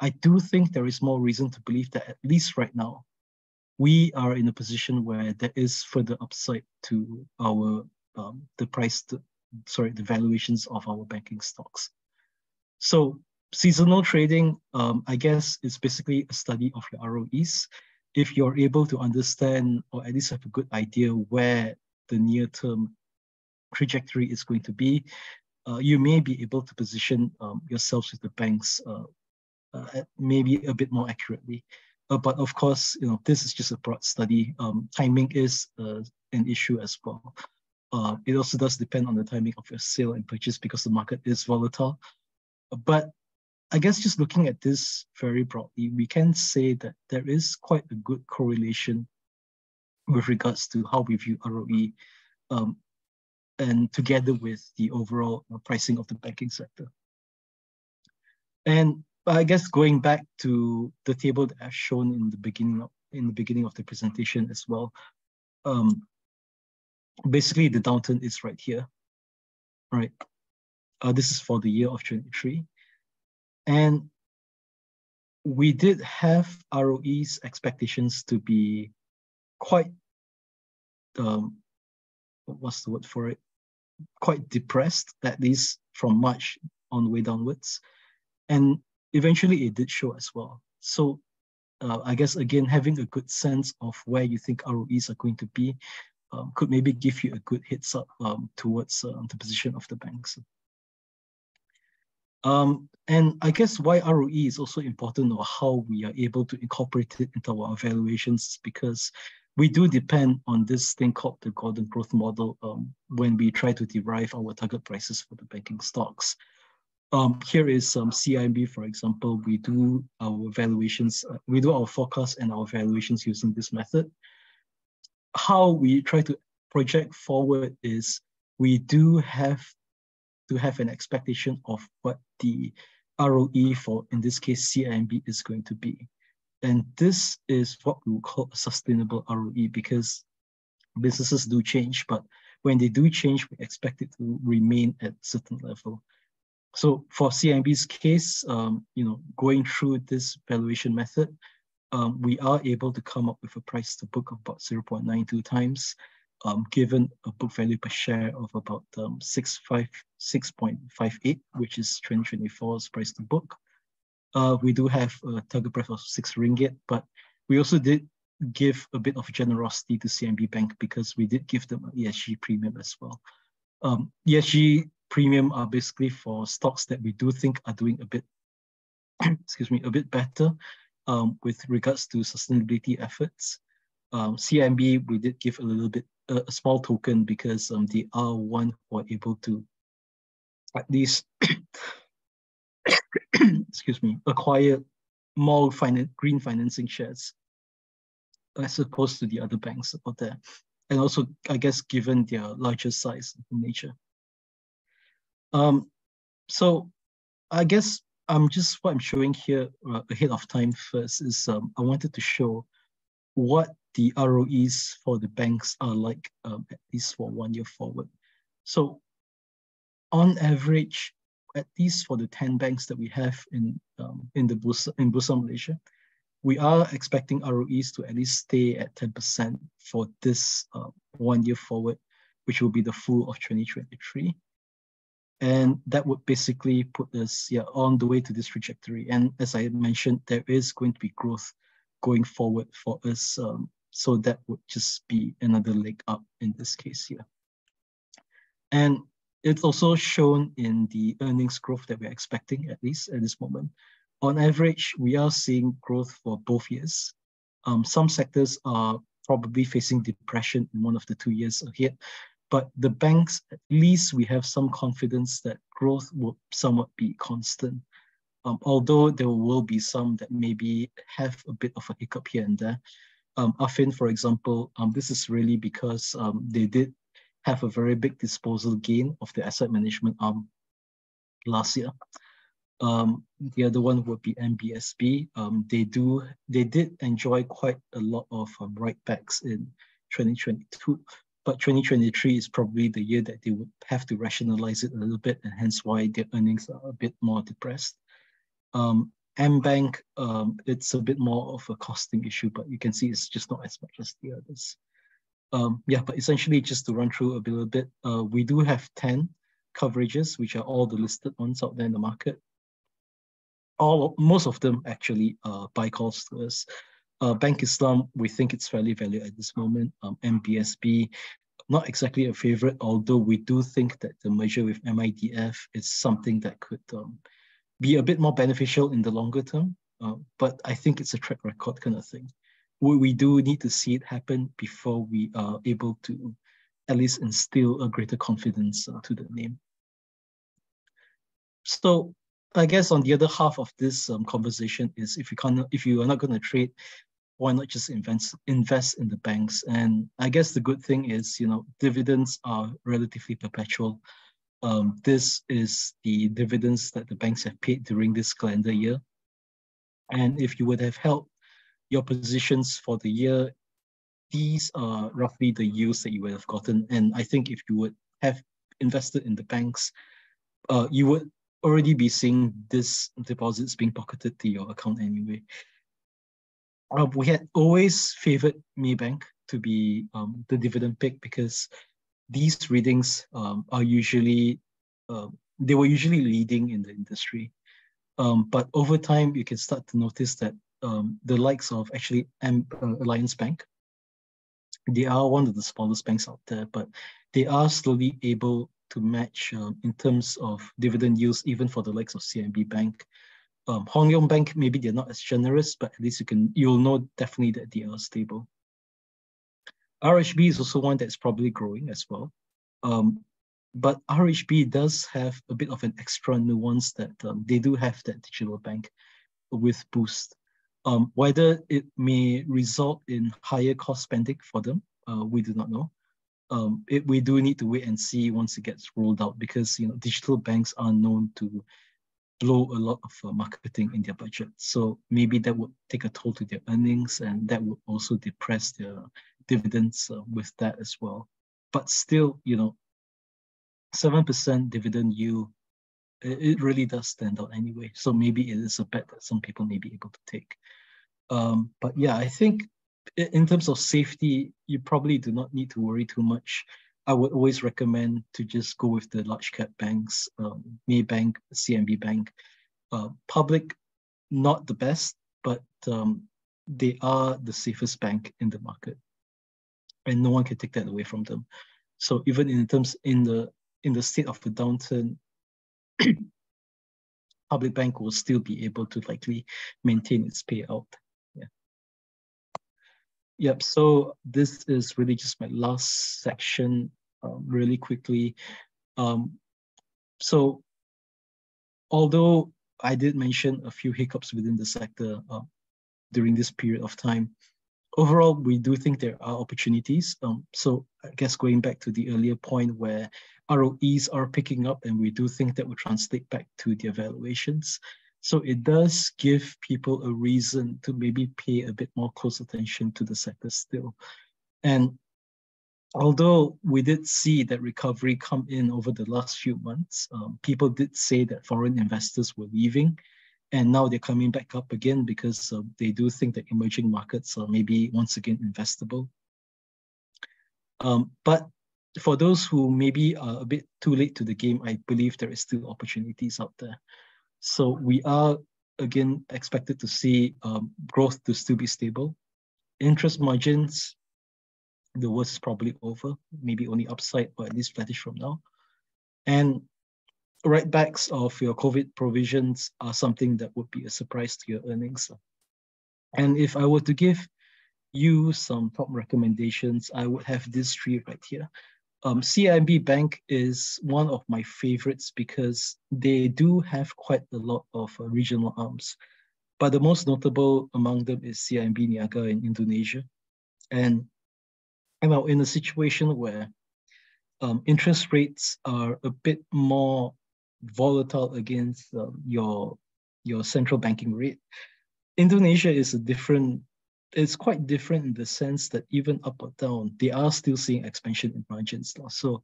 I do think there is more reason to believe that at least right now, we are in a position where there is further upside to our um, the price, to, sorry, the valuations of our banking stocks. So seasonal trading, um, I guess, is basically a study of your ROEs if you're able to understand or at least have a good idea where the near term trajectory is going to be, uh, you may be able to position um, yourselves with the banks uh, uh, maybe a bit more accurately. Uh, but of course, you know this is just a broad study. Um, timing is uh, an issue as well. Uh, it also does depend on the timing of your sale and purchase because the market is volatile. But I guess just looking at this very broadly, we can say that there is quite a good correlation with regards to how we view ROE um, and together with the overall uh, pricing of the banking sector. And I guess going back to the table that I've shown in the beginning of, in the beginning of the presentation as well, um, basically the downturn is right here, right? Uh, this is for the year of 23. And we did have ROE's expectations to be quite, um, what's the word for it? Quite depressed, at least from March on the way downwards. And eventually it did show as well. So uh, I guess, again, having a good sense of where you think ROEs are going to be um, could maybe give you a good heads up um, towards uh, the position of the banks. Um, and I guess why ROE is also important or how we are able to incorporate it into our evaluations because we do depend on this thing called the Gordon growth model um, when we try to derive our target prices for the banking stocks. Um, here is some um, CIMB, for example, we do our valuations, uh, we do our forecast and our valuations using this method. How we try to project forward is we do have to have an expectation of what the ROE for, in this case, CIMB is going to be. And this is what we call a sustainable ROE because businesses do change, but when they do change, we expect it to remain at certain level. So for CIMB's case, um, you know, going through this valuation method, um, we are able to come up with a price to book of about 0.92 times um, given a book value per share of about um, 6.58, which is 2024's price to book. Uh, we do have a target price of 6 ringgit, but we also did give a bit of generosity to CIMB Bank because we did give them an ESG premium as well. Um, ESG premium are basically for stocks that we do think are doing a bit, excuse me, a bit better um, with regards to sustainability efforts. Um, CIMB, we did give a little bit a, a small token because um, they are one who are able to at least excuse me acquire more finan- green financing shares as opposed to the other banks out there and also i guess given their larger size in nature um so i guess i'm just what i'm showing here uh, ahead of time first is um, i wanted to show what the ROEs for the banks are like um, at least for one year forward. So on average, at least for the 10 banks that we have in, um, in, the Bursa, in Bursa Malaysia, we are expecting ROEs to at least stay at 10% for this uh, one year forward, which will be the full of 2023. And that would basically put us yeah, on the way to this trajectory. And as I mentioned, there is going to be growth going forward for us um, so that would just be another leg up in this case here. And it's also shown in the earnings growth that we're expecting, at least at this moment. On average, we are seeing growth for both years. Um, some sectors are probably facing depression in one of the two years ahead, but the banks, at least we have some confidence that growth will somewhat be constant. Um, although there will be some that maybe have a bit of a hiccup here and there, um, Affin, for example, um, this is really because um, they did have a very big disposal gain of the asset management arm last year. Um, the other one would be MBSB. Um, they do they did enjoy quite a lot of um, write backs in 2022, but 2023 is probably the year that they would have to rationalize it a little bit, and hence why their earnings are a bit more depressed. Um, Bank, um, it's a bit more of a costing issue, but you can see it's just not as much as the others. Um, yeah, but essentially just to run through a little bit, uh, we do have 10 coverages, which are all the listed ones out there in the market. All Most of them actually uh, buy calls to us. Uh, Bank Islam, we think it's fairly valued at this moment. Um, MBSB, not exactly a favorite, although we do think that the merger with MIDF is something that could um, be a bit more beneficial in the longer term. Uh, but I think it's a track record kind of thing. We, we do need to see it happen before we are able to at least instill a greater confidence uh, to the name. So I guess on the other half of this um, conversation is if you can't, if you are not going to trade, why not just invest invest in the banks? And I guess the good thing is, you know, dividends are relatively perpetual. Um, this is the dividends that the banks have paid during this calendar year. And if you would have held your positions for the year, these are roughly the yields that you would have gotten. And I think if you would have invested in the banks, uh, you would already be seeing this deposits being pocketed to your account anyway. Uh, we had always favored Maybank to be um, the dividend pick because these readings um, are usually, uh, they were usually leading in the industry. Um, but over time, you can start to notice that um, the likes of actually M- uh, Alliance Bank, they are one of the smallest banks out there, but they are slowly able to match um, in terms of dividend yields, even for the likes of CIMB Bank. Um, Hong Leong Bank, maybe they're not as generous, but at least you can you'll know definitely that they are stable. RHB is also one that's probably growing as well. Um, but RHB does have a bit of an extra nuance that um, they do have that digital bank with Boost. Um, whether it may result in higher cost spending for them, uh, we do not know. Um, it, we do need to wait and see once it gets rolled out because you know digital banks are known to blow a lot of uh, marketing in their budget. So maybe that would take a toll to their earnings and that would also depress their dividends uh, with that as well. But still, you know, 7% dividend yield, it, really does stand out anyway. So maybe it is a bet that some people may be able to take. Um, but yeah, I think in terms of safety, you probably do not need to worry too much. I would always recommend to just go with the large cap banks, um, Maybank, CIMB Bank. Uh, public, not the best, but um, they are the safest bank in the market and no one can take that away from them. So even in terms in the in the state of the downturn, public bank will still be able to likely maintain its payout. Yep. So this is really just my last section, um, really quickly. Um, so although I did mention a few hiccups within the sector uh, during this period of time, overall, we do think there are opportunities. Um, so I guess going back to the earlier point where ROEs are picking up and we do think that will translate back to the evaluations. So it does give people a reason to maybe pay a bit more close attention to the sector still. And although we did see that recovery come in over the last few months, um, people did say that foreign investors were leaving and now they're coming back up again because uh, they do think that emerging markets are maybe once again investable. Um, but for those who maybe are a bit too late to the game, I believe there is still opportunities out there. So we are again expected to see um, growth to still be stable. Interest margins, the worst is probably over, maybe only upside or at least flattish from now. And write backs of your COVID provisions are something that would be a surprise to your earnings. And if I were to give you some top recommendations, I would have this three right here. Um, CIMB Bank is one of my favorites because they do have quite a lot of uh, regional arms. But the most notable among them is CIMB Niaga in Indonesia. And you know, in a situation where um, interest rates are a bit more volatile against um, your your central banking rate. Indonesia is a different, it's quite different in the sense that even up or down, they are still seeing expansion in margins. So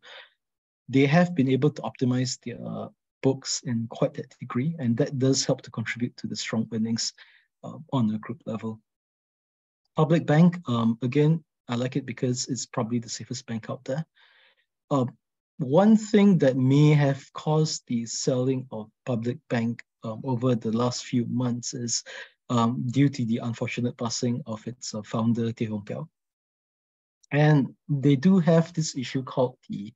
they have been able to optimize their books in quite that degree, and that does help to contribute to the strong earnings uh, on a group level. Public bank, um, again, I like it because it's probably the safest bank out there. Uh, one thing that may have caused the selling of public bank um, over the last few months is um, due to the unfortunate passing of its uh, founder, Teh Hong Piow. And they do have this issue called the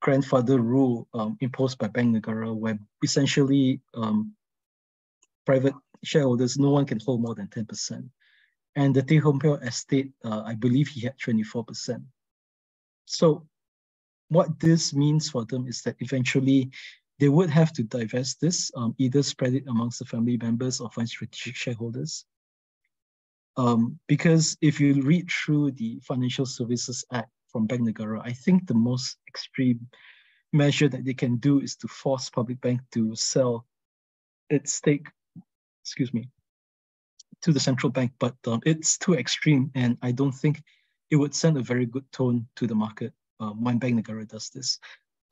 grandfather rule um, imposed by Bank Negara, where essentially um, private shareholders, no one can hold more than 10%. And the Teh Hong Piow estate, uh, I believe he had 24%. So what this means for them is that eventually they would have to divest this, um, either spread it amongst the family members or find strategic shareholders. Um, because if you read through the Financial Services Act from Bank Negara, I think the most extreme measure that they can do is to force public bank to sell its stake, excuse me, to the central bank. But um, it's too extreme, and I don't think it would send a very good tone to the market uh, Bank Negara does this.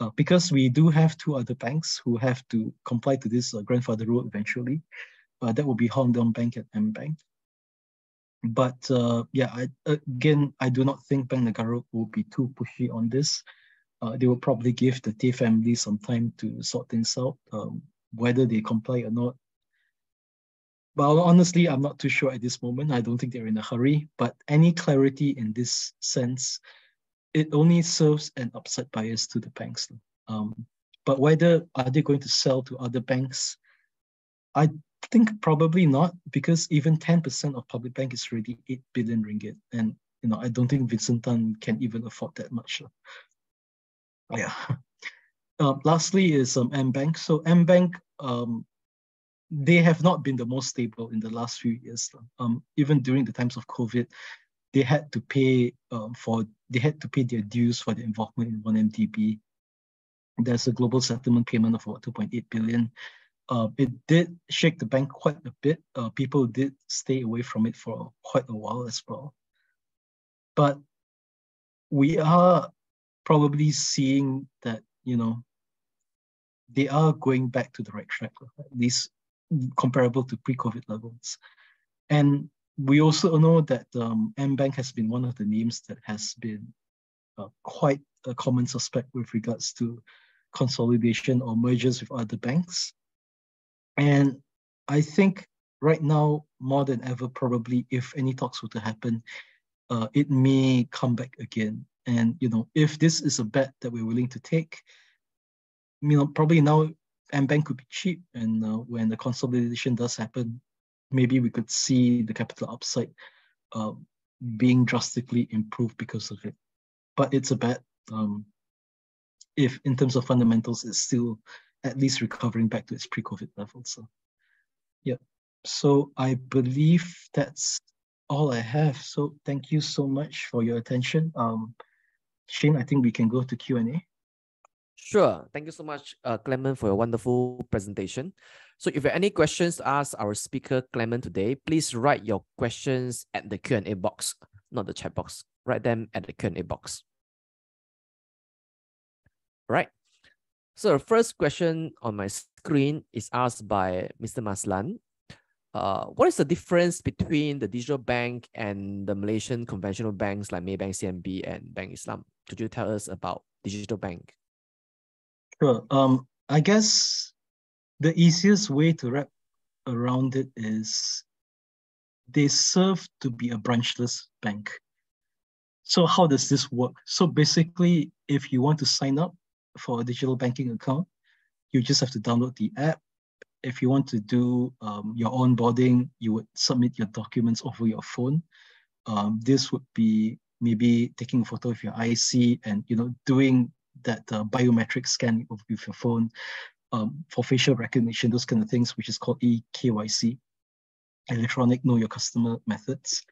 Uh, because we do have two other banks who have to comply to this uh, grandfather rule eventually. Uh, that will be Hong Leong Bank and AmBank. But uh, yeah, I, again, I do not think Bank Negara will be too pushy on this. Uh, they will probably give the Teh family some time to sort things out, um, whether they comply or not. But honestly, I'm not too sure at this moment. I don't think they're in a hurry. But any clarity in this sense it only serves an upside bias to the banks. Um, but whether are they going to sell to other banks? I think probably not, because even 10% of public bank is already 8 billion ringgit. And you know, I don't think Vincent Tan can even afford that much. Yeah. Uh, lastly is um, AmBank. So AmBank, um, they have not been the most stable in the last few years. Um, even during the times of COVID, they had to pay um, for they had to pay their dues for their involvement in 1MDB. There's a global settlement payment of about 2.8 billion. Uh, it did shake the bank quite a bit. Uh, people did stay away from it for quite a while as well. But we are probably seeing that, you know, they are going back to the right track, at least comparable to pre-COVID levels. And we also know that um, AmBank has been one of the names that has been uh, quite a common suspect with regards to consolidation or mergers with other banks. And I think right now, more than ever, probably if any talks were to happen, uh, it may come back again. And you know, if this is a bet that we're willing to take, you know, probably now AmBank could be cheap, and uh, when the consolidation does happen, maybe we could see the capital upside uh, being drastically improved because of it. But it's a bet. Um, if in terms of fundamentals, it's still at least recovering back to its pre-COVID levels. So, yeah. So I believe that's all I have. So thank you so much for your attention. Um, Shane, I think we can go to Q&A. Sure. Thank you so much, uh, Clement, for your wonderful presentation. So if you have any questions to ask our speaker, Clement, today, please write your questions at the Q&A box, not the chat box. Write them at the Q&A box. Right. So the first question on my screen is asked by Mr. Maslan. Uh, what is the difference between the digital bank and the Malaysian conventional banks like Maybank, CIMB, and Bank Islam? Could you tell us about digital bank? Sure. Um, I guess the easiest way to wrap around it is they serve to be a branchless bank. So how does this work? So basically, if you want to sign up for a digital banking account, you just have to download the app. If you want to do um, your onboarding, you would submit your documents over your phone. Um, this would be maybe taking a photo of your IC and you know doing that uh, biometric scan with your phone um, for facial recognition, those kind of things, which is called eKYC, electronic know your customer methods.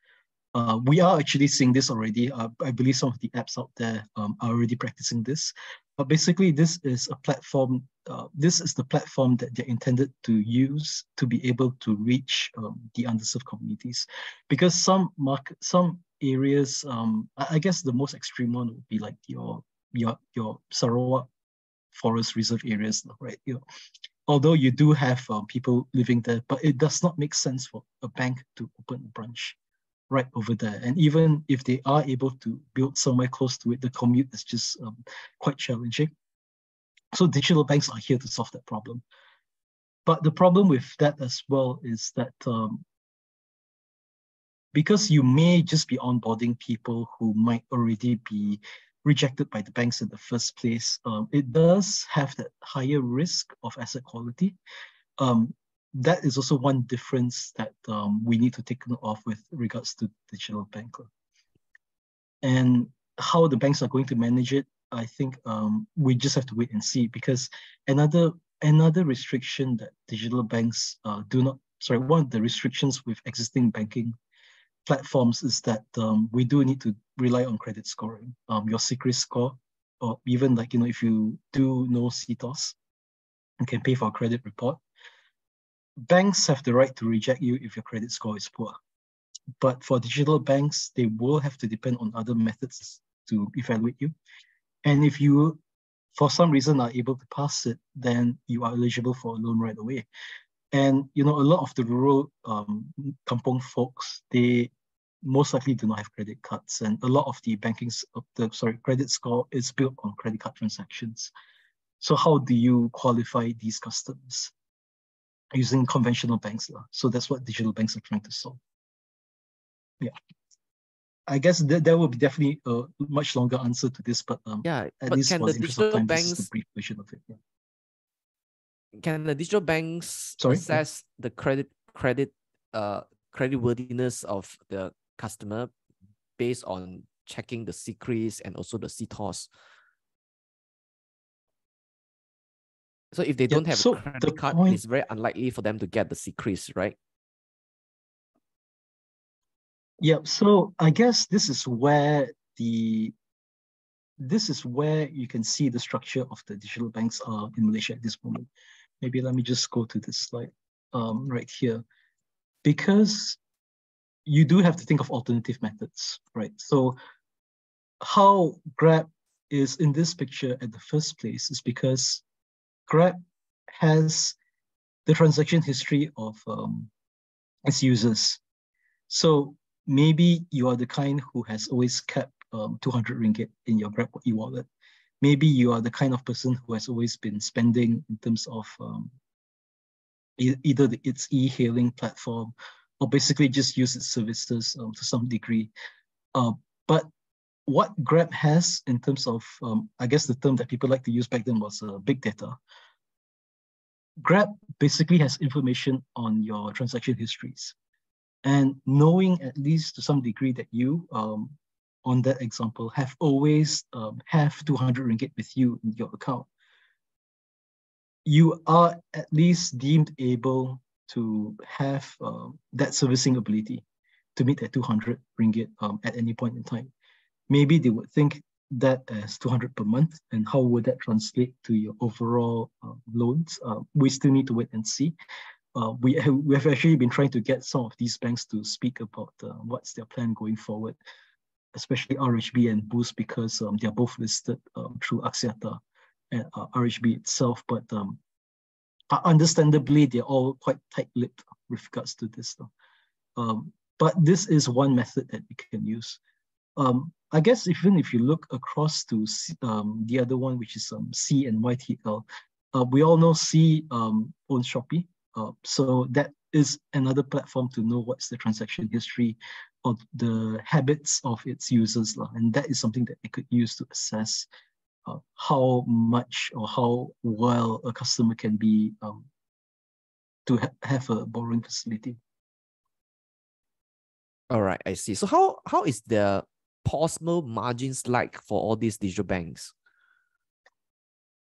Uh, we are actually seeing this already. Uh, I believe some of the apps out there um, are already practicing this. But basically, this is a platform. Uh, this is the platform that they're intended to use to be able to reach um, the underserved communities, because some market, some areas, um, I, I guess the most extreme one would be like your your your Sarawak forest reserve areas, right? You know, although you do have um, people living there, but it does not make sense for a bank to open a branch right over there. And even if they are able to build somewhere close to it, the commute is just um, quite challenging. So digital banks are here to solve that problem. But the problem with that as well is that um, because you may just be onboarding people who might already be rejected by the banks in the first place, um, it does have that higher risk of asset quality. Um, that is also one difference that um, we need to take note of with regards to digital banker. And how the banks are going to manage it, I think um, we just have to wait and see because another another restriction that digital banks uh, do not, sorry, one of the restrictions with existing banking platforms is that um, we do need to rely on credit scoring. Um, your CCRIS score, or even like, you know, if you do know CTOS, you can pay for a credit report. Banks have the right to reject you if your credit score is poor. But for digital banks, they will have to depend on other methods to evaluate you. And if you, for some reason, are able to pass it, then you are eligible for a loan right away. And you know, a lot of the rural um, kampong folks, they most likely do not have credit cards, and a lot of the banking, the sorry, credit score is built on credit card transactions. So how do you qualify these customers? Using conventional banks. So that's what digital banks are trying to solve. Yeah. I guess that there will be definitely a much longer answer to this, but um, yeah, at but least can for the the digital time, this is banks the brief version of it. Yeah. can the digital banks Sorry? assess the credit credit uh credit worthiness of the customer based on checking the CCRIS and also the CTOS? So if they Yeah, don't have so a credit the card, point- it's very unlikely for them to get the CCRIS, right? Yeah, so I guess this is where the this is where you can see the structure of the digital banks are in Malaysia at this moment. Maybe let me just go to this slide um, right here. Because you do have to think of alternative methods, right? So how Grab is in this picture at the first place is because Grab has the transaction history of um, its users. So maybe you are the kind who has always kept um, 200 ringgit in your Grab e-wallet. Maybe you are the kind of person who has always been spending in terms of um, e- either the, its e-hailing platform or basically just use its services um, to some degree. Uh, but what Grab has in terms of, um, I guess the term that people like to use back then was uh, big data. Grab basically has information on your transaction histories. And knowing at least to some degree that you, um, on that example, have always um, have 200 ringgit with you in your account, you are at least deemed able to have um, that servicing ability to meet that 200 ringgit um, at any point in time. Maybe they would think that as 200 per month and how would that translate to your overall uh, loans? Uh, we still need to wait and see. Uh, we, have, we have actually been trying to get some of these banks to speak about uh, what's their plan going forward, especially RHB and Boost because um, they're both listed um, through Axiata and uh, RHB itself. But um, understandably, they're all quite tight-lipped with regards to this. Um, but this is one method that we can use. Um, I guess even if you look across to Sea, um, the other one, which is um, Sea and YTL, uh, we all know Sea um, owns Shopee. Uh, so that is another platform to know what's the transaction history of the habits of its users. Uh, and that is something that they could use to assess uh, how much or how well a customer can be um, to ha have a borrowing facility. All right, I see. So how how is the possible margins like for all these digital banks?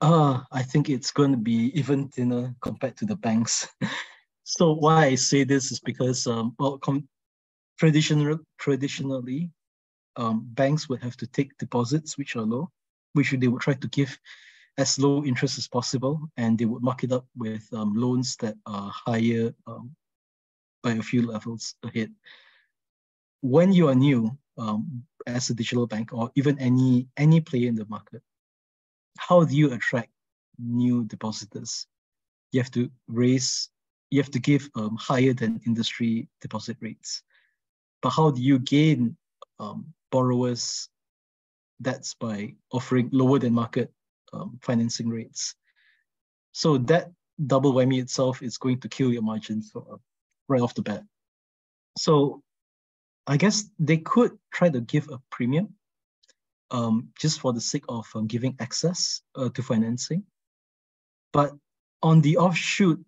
Uh, I think it's going to be even thinner compared to the banks. so why I say this is because um, well, traditional, traditionally, um, banks would have to take deposits which are low, which they would try to give as low interest as possible, and they would mark it up with um, loans that are higher um, by a few levels ahead. When you are new um, as a digital bank or even any any player in the market, how do you attract new depositors? You have to raise, you have to give um, higher than industry deposit rates. But how do you gain um, borrowers? That's by offering lower than market um, financing rates. So that double whammy itself is going to kill your margins uh, right off the bat. So I guess they could try to give a premium um, just for the sake of um, giving access uh, to financing. But on the offshoot,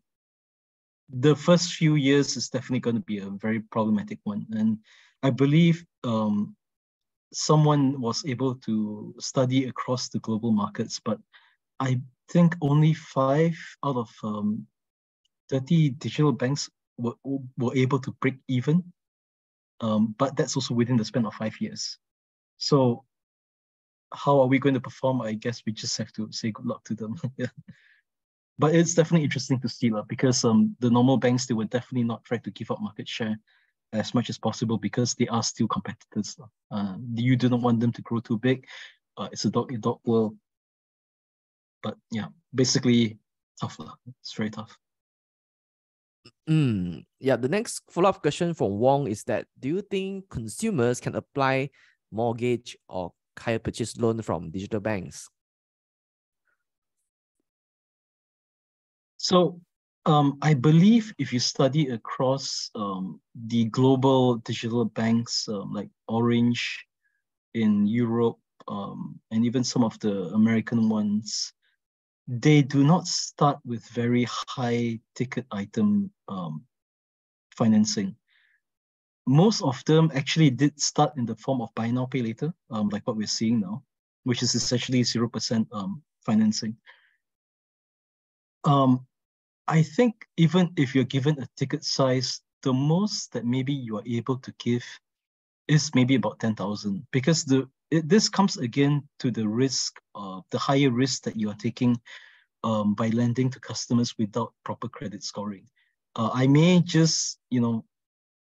the first few years is definitely going to be a very problematic one. And I believe um, someone was able to study across the global markets, but I think only five out of um, 30 digital banks were, were able to break even. Um, but that's also within the span of five years. So how are we going to perform? I guess we just have to say good luck to them. But it's definitely interesting to see, because um, the normal banks, they would definitely not try to give up market share as much as possible because they are still competitors. Uh, you do not want them to grow too big. Uh, it's a dog eat dog world. But yeah, basically tough. It's very tough. Mm, yeah, the next follow-up question from Wong is that do you think consumers can apply mortgage or hire purchase loan from digital banks? So Um, I believe if you study across um, the global digital banks um, like Orange in Europe um, and even some of the American ones, they do not start with very high ticket item um, financing. Most of them actually did start in the form of buy now, pay later, um, like what we're seeing now, which is essentially 0% financing. Um, I think even if you're given a ticket size, the most that maybe you are able to give is maybe about 10,000 because the it, this comes again to the risk, of the higher risk that you are taking um, by lending to customers without proper credit scoring. Uh, I may just, you know,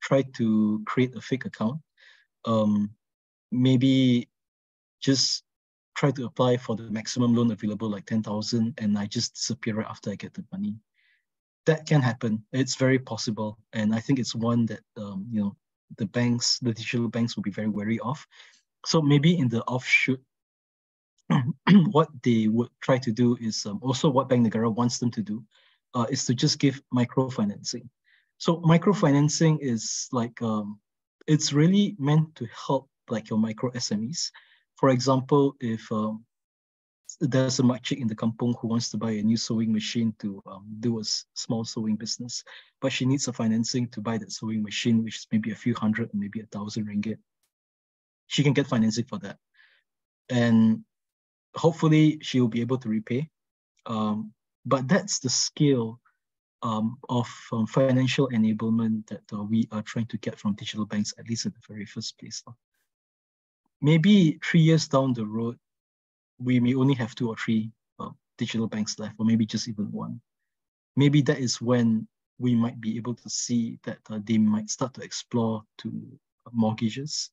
try to create a fake account. Um, maybe just try to apply for the maximum loan available, like 10,000, and I just disappear right after I get the money that can happen. It's very possible, and I think it's one that um, you know the banks, the digital banks, will be very wary of. So maybe in the offshoot, what they would try to do is um, also what Bank Negara wants them to do, uh, is to just give microfinancing. So microfinancing is like um, it's really meant to help like your micro SMEs. For example, if um, there's a makcik in the kampong who wants to buy a new sewing machine to um, do a small sewing business, but she needs a financing to buy that sewing machine, which is maybe a few hundred, maybe a thousand ringgit. She can get financing for that. And hopefully she will be able to repay. Um, but that's the scale um, of um, financial enablement that uh, we are trying to get from digital banks, at least in the very first place. Maybe three years down the road, we may only have two or three uh, digital banks left, or maybe just even one. Maybe that is when we might be able to see that uh, they might start to explore to mortgages.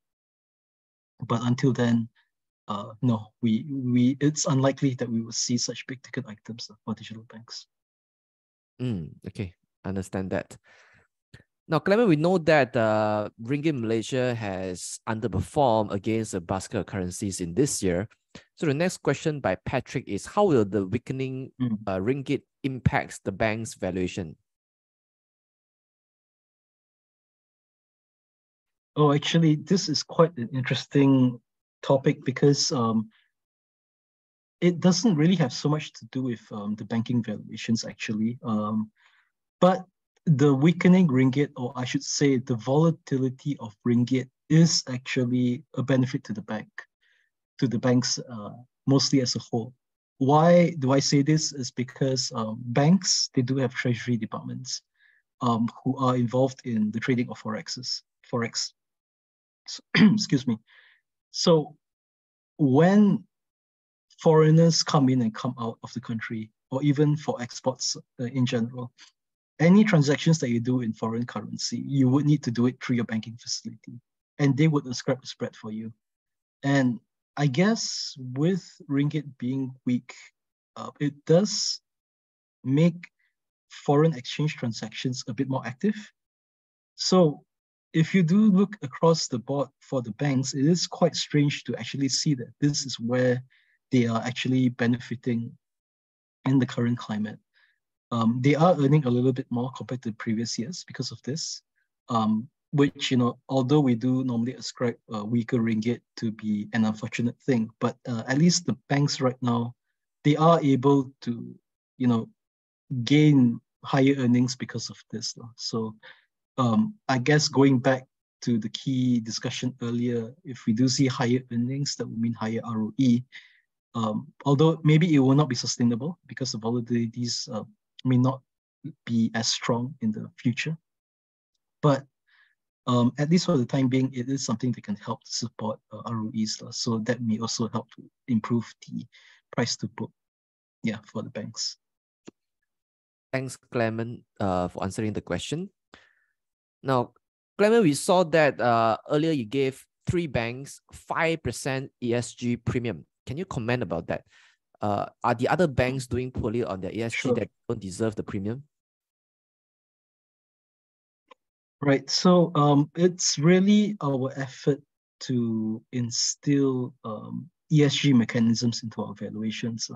But until then, uh, no, we we it's unlikely that we will see such big ticket items for digital banks. Mm, okay, understand that. Now, Clement, we know that uh, Ringgit Malaysia has underperformed against the basket of currencies in this year. So the next question by Patrick is how will the weakening mm. uh, ringgit impacts the bank's valuation? Oh, actually, this is quite an interesting topic because um, it doesn't really have so much to do with um, the banking valuations, actually. Um, but the weakening ringgit, or I should say, the volatility of ringgit, is actually a benefit to the bank to the banks uh, mostly as a whole. Why do I say this? Is because um, banks, they do have treasury departments um, who are involved in the trading of forexes, forex. excuse me. So when foreigners come in and come out of the country, or even for exports uh, in general, any transactions that you do in foreign currency, you would need to do it through your banking facility, and they would ascribe a spread for you. And I guess with ringgit being weak, uh, it does make foreign exchange transactions a bit more active. So if you do look across the board for the banks, it is quite strange to actually see that this is where they are actually benefiting in the current climate. Um, they are earning a little bit more compared to previous years because of this. Um, which you know although we do normally ascribe a weaker ringgit to be an unfortunate thing but uh, at least the banks right now they are able to you know gain higher earnings because of this so um, i guess going back to the key discussion earlier if we do see higher earnings that will mean higher roe um, although maybe it will not be sustainable because the volatilities uh, may not be as strong in the future. But um, at least for the time being, it is something that can help to support uh, ROEs. So that may also help to improve the price to book yeah, for the banks. Thanks, Clement, uh, for answering the question. Now, Clement, we saw that uh, earlier you gave three banks 5% ESG premium. Can you comment about that? Uh, are the other banks doing poorly on their ESG sure. that don't deserve the premium? Right. So um, it's really our effort to instill um, ESG mechanisms into our evaluations.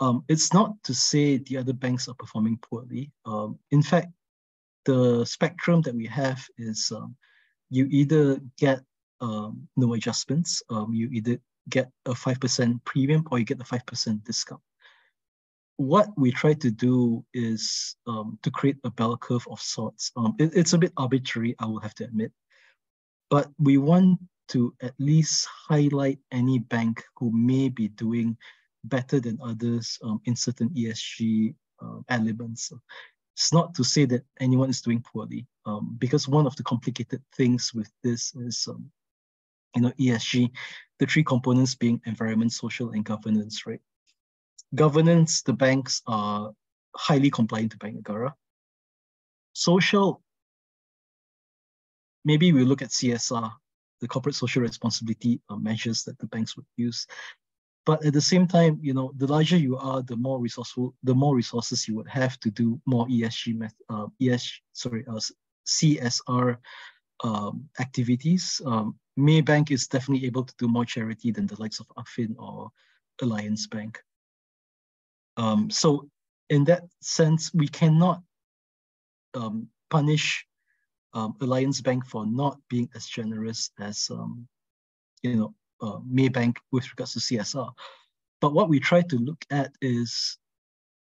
Um, it's not to say the other banks are performing poorly. Um, in fact, the spectrum that we have is um, you either get um, no adjustments, um, you either get a 5% premium or you get a 5% discount. What we try to do is um, to create a bell curve of sorts. Um, it, it's a bit arbitrary, I will have to admit, but we want to at least highlight any bank who may be doing better than others um, in certain ESG uh, elements. It's not to say that anyone is doing poorly, um, because one of the complicated things with this is, um, you know, ESG, the three components being environment, social, and governance, right? Governance, the banks are highly compliant to Bank Negara. Social, maybe we look at CSR, the corporate social responsibility uh, measures that the banks would use. But at the same time, you know, the larger you are, the more resourceful, the more resources you would have to do more ESG, met, uh, ESG, sorry, uh, CSR um, activities. Um, Maybank is definitely able to do more charity than the likes of Affin or Alliance Bank. Um, so in that sense, we cannot um, punish um, Alliance Bank for not being as generous as um, you know uh, Maybank with regards to CSR. But what we try to look at is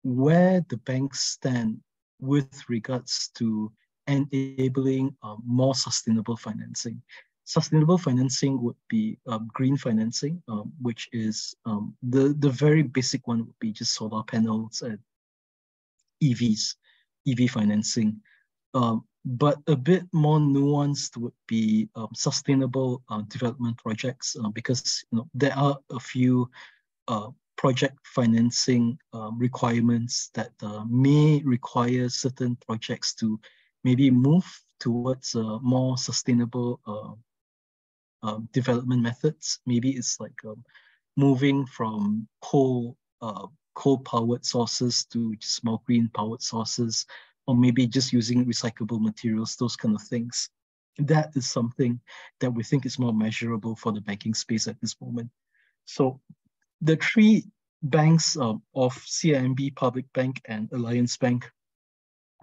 where the banks stand with regards to enabling uh, more sustainable financing. Sustainable financing would be um, green financing, um, which is um, the, the very basic one would be just solar panels and EVs, EV financing. Um, but a bit more nuanced would be um, sustainable uh, development projects uh, because you know there are a few uh, project financing um, requirements that uh, may require certain projects to maybe move towards uh, more sustainable uh, um, development methods. Maybe it's like um, moving from coal coal powered sources to more green powered sources or maybe just using recyclable materials, those kind of things. That is something that we think is more measurable for the banking space at this moment. So the three banks um, of CIMB, Public Bank, and Alliance Bank,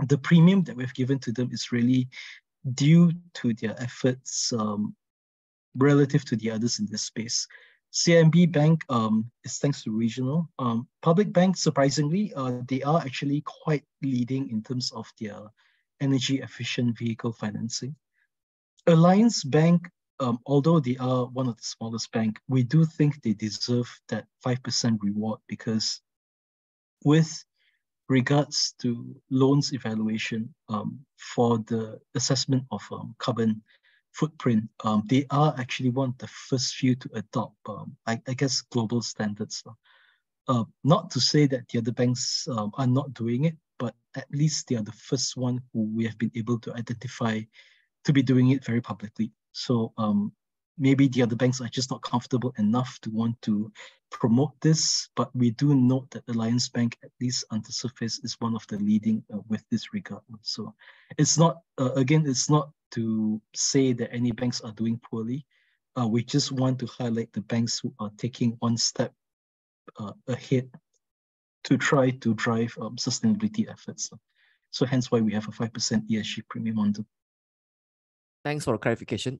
the premium that we've given to them is really due to their efforts um, relative to the others in this space. CIMB Bank um, is thanks to regional. Um, public banks, surprisingly, uh, they are actually quite leading in terms of their energy efficient vehicle financing. Alliance Bank, um, although they are one of the smallest bank, we do think they deserve that 5% reward because with regards to loans evaluation um, for the assessment of um, carbon footprint, um, they are actually one of the first few to adopt, um, I, I, guess, global standards. Uh, not to say that the other banks um, are not doing it, but at least they are the first one who we have been able to identify to be doing it very publicly. So um, maybe the other banks are just not comfortable enough to want to promote this, but we do note that Alliance Bank, at least on the surface, is one of the leading uh, with this regard. So it's not, uh, again, it's not to say that any banks are doing poorly. Uh, we just want to highlight the banks who are taking one step uh, ahead to try to drive um, sustainability efforts. So hence why we have a 5% ESG premium on them. Thanks for the clarification.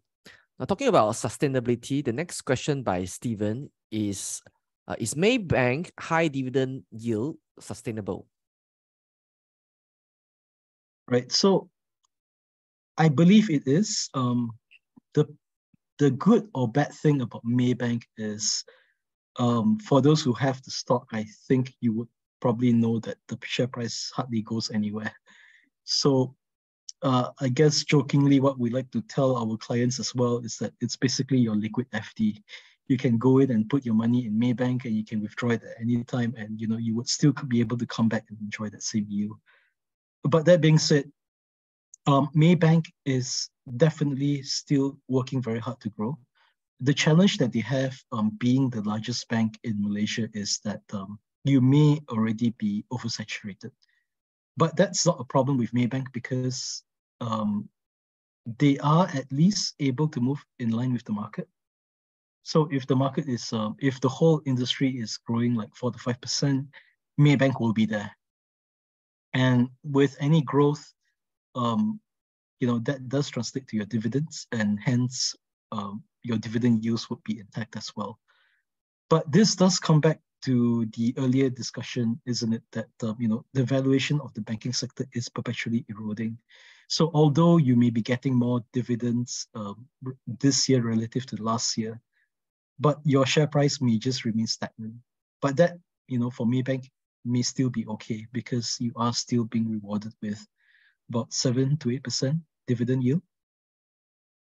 Now talking about sustainability, the next question by Stephen is, uh, is Maybank high dividend yield sustainable? Right, so I believe it is. Um, the the good or bad thing about Maybank is, um, for those who have the stock, I think you would probably know that the share price hardly goes anywhere. So, uh, I guess jokingly, what we like to tell our clients as well is that it's basically your liquid FD. You can go in and put your money in Maybank, and you can withdraw it at any time, and you know you would still be able to come back and enjoy that same yield. But that being said, um, Maybank is definitely still working very hard to grow. The challenge that they have um, being the largest bank in Malaysia is that um, you may already be oversaturated. But that's not a problem with Maybank because um, they are at least able to move in line with the market. So if the market is, uh, if the whole industry is growing like four to 5%, Maybank will be there. And with any growth, um, you know, that does translate to your dividends and hence um, your dividend yields would be intact as well. But this does come back to the earlier discussion, isn't it, that um, you know the valuation of the banking sector is perpetually eroding. So although you may be getting more dividends um, this year relative to last year, but your share price may just remain stagnant. But that, you know, for Maybank may still be okay because you are still being rewarded with about seven to eight percent dividend yield.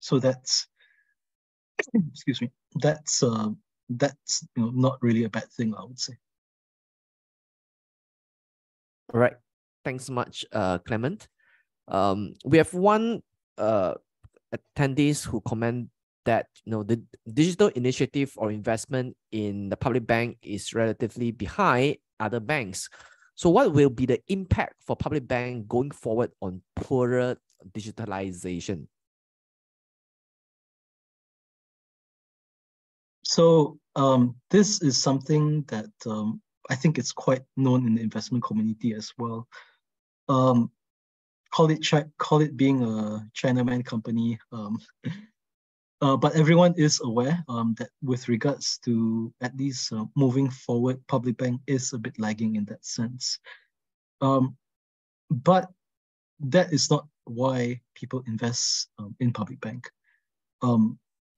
So that's excuse me, that's uh, that's you know, not really a bad thing, I would say. All right. Thanks so much, uh, Clement. Um, we have one uh, attendees who comment that you know the digital initiative or investment in the public bank is relatively behind other banks. So what will be the impact for public bank going forward on poorer digitalization? So um, this is something that um, I think it's quite known in the investment community as well. Um, call it call it being a Chinaman company, um, uh, but everyone is aware um, that with regards to at least uh, moving forward, public bank is a bit lagging in that sense. Um, but that is not why people invest in public bank.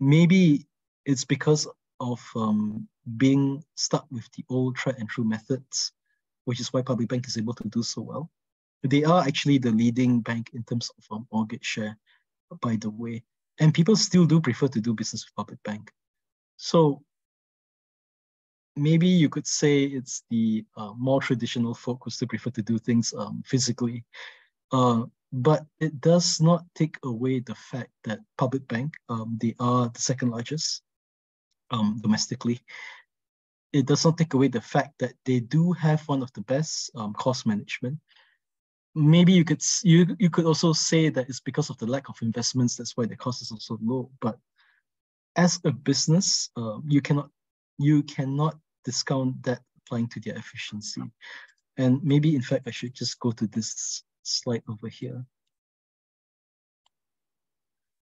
maybe it's because of um, being stuck with the old tried and true methods, which is why Public Bank is able to do so well. They are actually the leading bank in terms of um, mortgage share, by the way. And people still do prefer to do business with Public Bank. So maybe you could say it's the uh, more traditional folk who still prefer to do things um, physically. Uh, but it does not take away the fact that Public Bank, um, they are the second largest um, domestically, it does not take away the fact that they do have one of the best um, cost management. Maybe you could you you could also say that it's because of the lack of investments that's why the cost is also low. But as a business, uh, you cannot you cannot discount that applying to their efficiency. And maybe in fact I should just go to this slide over here.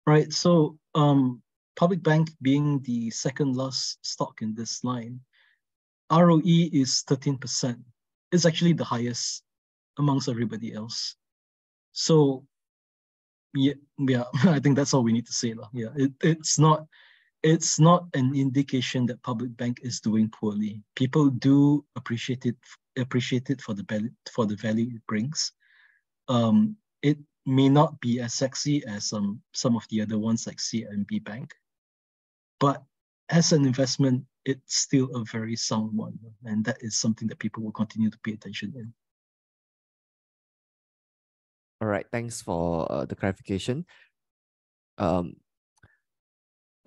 Right, so um, Public Bank being the second last stock in this line, ROE is 13%. It's actually the highest amongst everybody else. So yeah, yeah, I think that's all we need to say. Yeah, it, it's not it's not an indication that public bank is doing poorly. People do appreciate it appreciate it for the for the value it brings. Um, it may not be as sexy as um, some of the other ones like CIMB Bank, but as an investment, it's still a very sound one. And that is something that people will continue to pay attention in. All right, thanks for uh, the clarification. Um,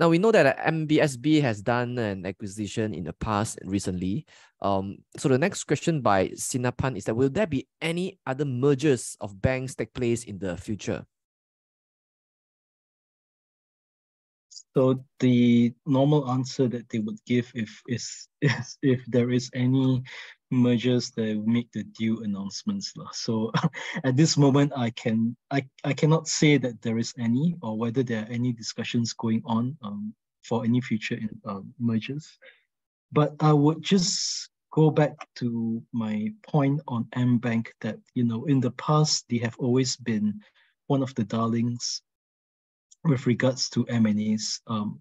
now we know that MBSB has done an acquisition in the past recently. Um, so the next question by Sinapan is that will there be any other mergers of banks take place in the future? So the normal answer that they would give if is, is if there is any mergers that make the due announcements. So at this moment, I can I, I cannot say that there is any or whether there are any discussions going on um, for any future in, um, mergers. But I would just go back to my point on AmBank that you know in the past they have always been one of the darlings with regards to M&As. Um,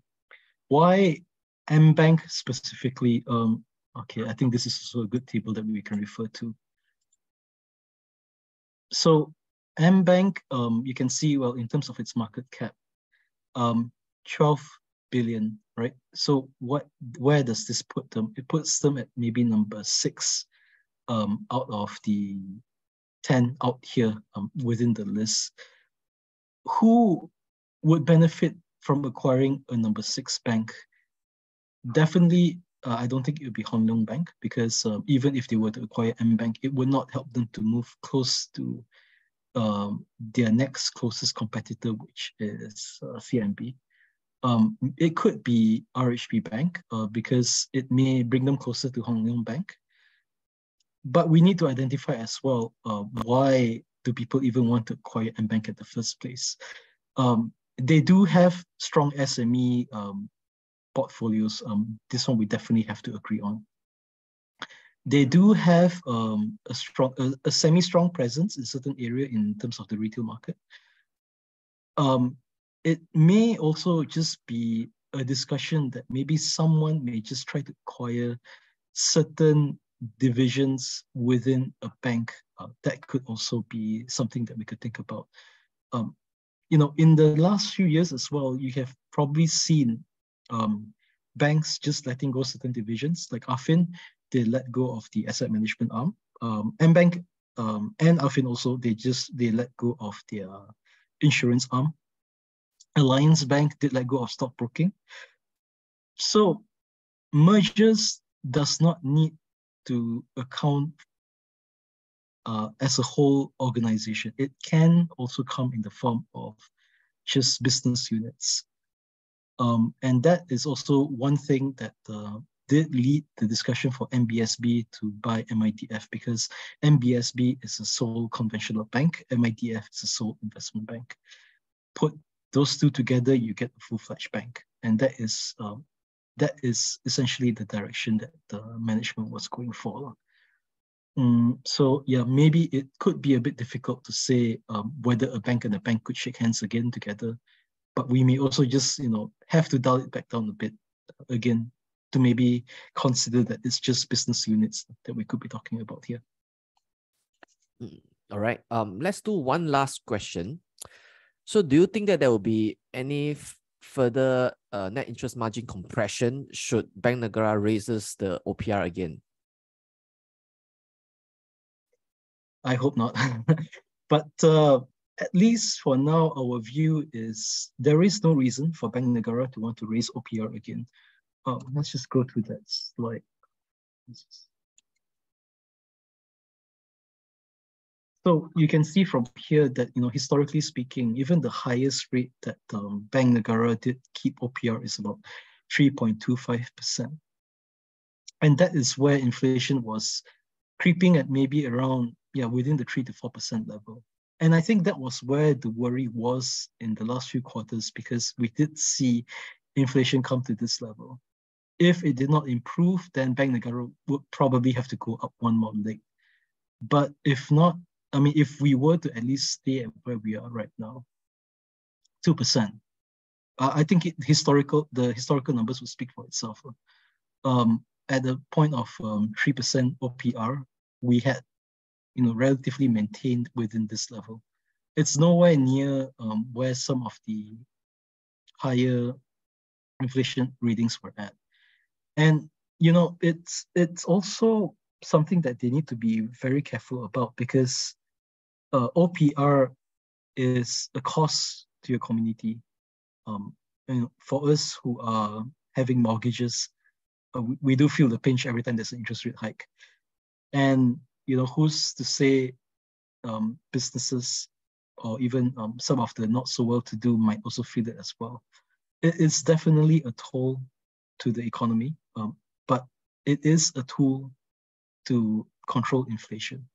why AmBank specifically? Um, okay, I think this is also a good table that we can refer to. So AmBank, um, you can see, well, in terms of its market cap, um, 12 billion, right? So what, where does this put them? It puts them at maybe number six um, out of the 10 out here um, within the list. Who would benefit from acquiring a number six bank. Definitely, uh, I don't think it would be Hong Leong Bank because um, even if they were to acquire AmBank, it would not help them to move close to um, their next closest competitor, which is uh, CIMB. Um, it could be RHB Bank uh, because it may bring them closer to Hong Leong Bank. but we need to identify as well uh, why do people even want to acquire AmBank at the first place. Um, they do have strong SME um, portfolios. Um, this one we definitely have to agree on. They do have um, a strong, a, a semi-strong presence in certain area in terms of the retail market. Um, it may also just be a discussion that maybe someone may just try to acquire certain divisions within a bank. Uh, that could also be something that we could think about. Um, you know, in the last few years as well, you have probably seen um, banks just letting go certain divisions. Like Affin, they let go of the asset management arm. Um, AmBank um, and Affin also, they just they let go of their insurance arm. Alliance Bank did let go of stockbroking. So mergers does not need to account uh, as a whole organization. It can also come in the form of just business units. Um, and that is also one thing that uh, did lead the discussion for MBSB to buy MIDF because MBSB is a sole conventional bank, MIDF is a sole investment bank. Put those two together, you get a full-fledged bank. And that is um, that is essentially the direction that the management was going for. Um, so yeah, maybe it could be a bit difficult to say um, whether a bank and a bank could shake hands again together, but we may also just you know have to dial it back down a bit again to maybe consider that it's just business units that we could be talking about here. Mm, all right. Um, let's do one last question. So, do you think that there will be any further uh, net interest margin compression should Bank Negara raises the OPR again? I hope not. but uh, at least for now, our view is there is no reason for Bank Negara to want to raise OPR again. Um, let's just go through that slide. So you can see from here that, you know, historically speaking, even the highest rate that um, Bank Negara did keep OPR is about 3.25%. And that is where inflation was creeping at maybe around, yeah, within the 3 to 4% level. And I think that was where the worry was in the last few quarters because we did see inflation come to this level. If it did not improve, then Bank Negara would probably have to go up one more leg. But if not, I mean, if we were to at least stay at where we are right now, 2%, uh, I think it, historical the historical numbers would speak for itself. Um, at the point of um, 3% OPR, we had you know, relatively maintained within this level. It's nowhere near um, where some of the higher inflation readings were at. And you know, it's it's also something that they need to be very careful about because uh, OPR is a cost to your community. Um, and for us who are having mortgages, uh, we, we do feel the pinch every time there's an interest rate hike. And you know, who's to say um, businesses or even um, some of the not so well-to-do might also feel it as well. It is definitely a toll to the economy, um, but it is a tool to control inflation.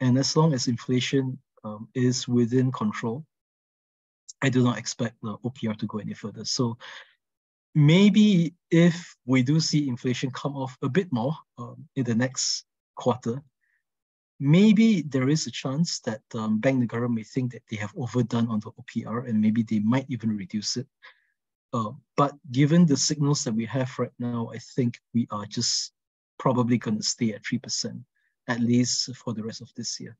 And as long as inflation um, is within control, I do not expect the OPR to go any further. So maybe if we do see inflation come off a bit more um, in the next quarter, maybe there is a chance that um, Bank Negara may think that they have overdone on the OPR and maybe they might even reduce it. Uh, but given the signals that we have right now, I think we are just probably going to stay at 3% at least for the rest of this year.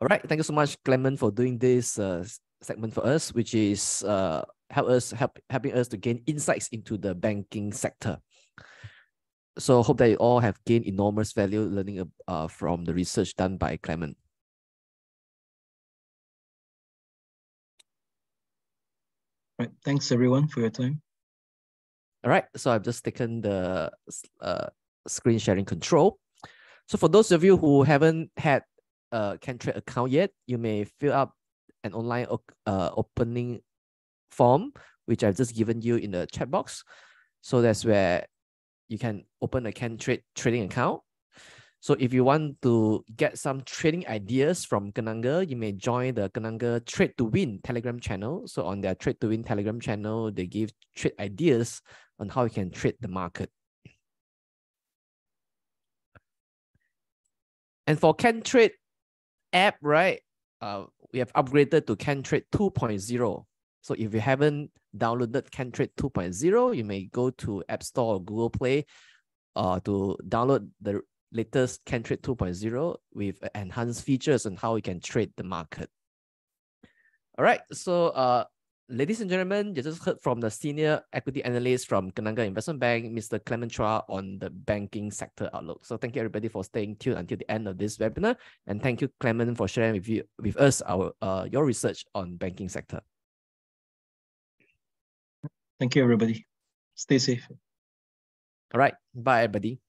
All right, thank you so much, Clement, for doing this uh, segment for us, which is uh, help us help helping us to gain insights into the banking sector. So hope that you all have gained enormous value learning uh, from the research done by Clement. Right, thanks everyone for your time. All right, so I've just taken the uh, screen sharing control. So for those of you who haven't had a Kentrade account yet, you may fill up an online uh, opening form, which I've just given you in the chat box. So that's where you can open a Kentrade trading account. So if you want to get some trading ideas from Kenanga, you may join the Kenanga Trade to Win Telegram channel. So on their Trade to Win Telegram channel, they give trade ideas on how you can trade the market. And for Kentrade app, right, uh, we have upgraded to Kentrade 2.0. So if you haven't downloaded Kentrade 2.0, you may go to App Store or Google Play uh, to download the latest Kentrade 2.0 with enhanced features on how you can trade the market. All right, so uh, ladies and gentlemen, you just heard from the senior equity analyst from Kenanga Investment Bank, Mr. Clement Chua, on the banking sector outlook. So thank you everybody for staying tuned until the end of this webinar, and thank you Clement for sharing with you with us our uh, your research on banking sector. Thank you, everybody. Stay safe. All right. Bye, everybody.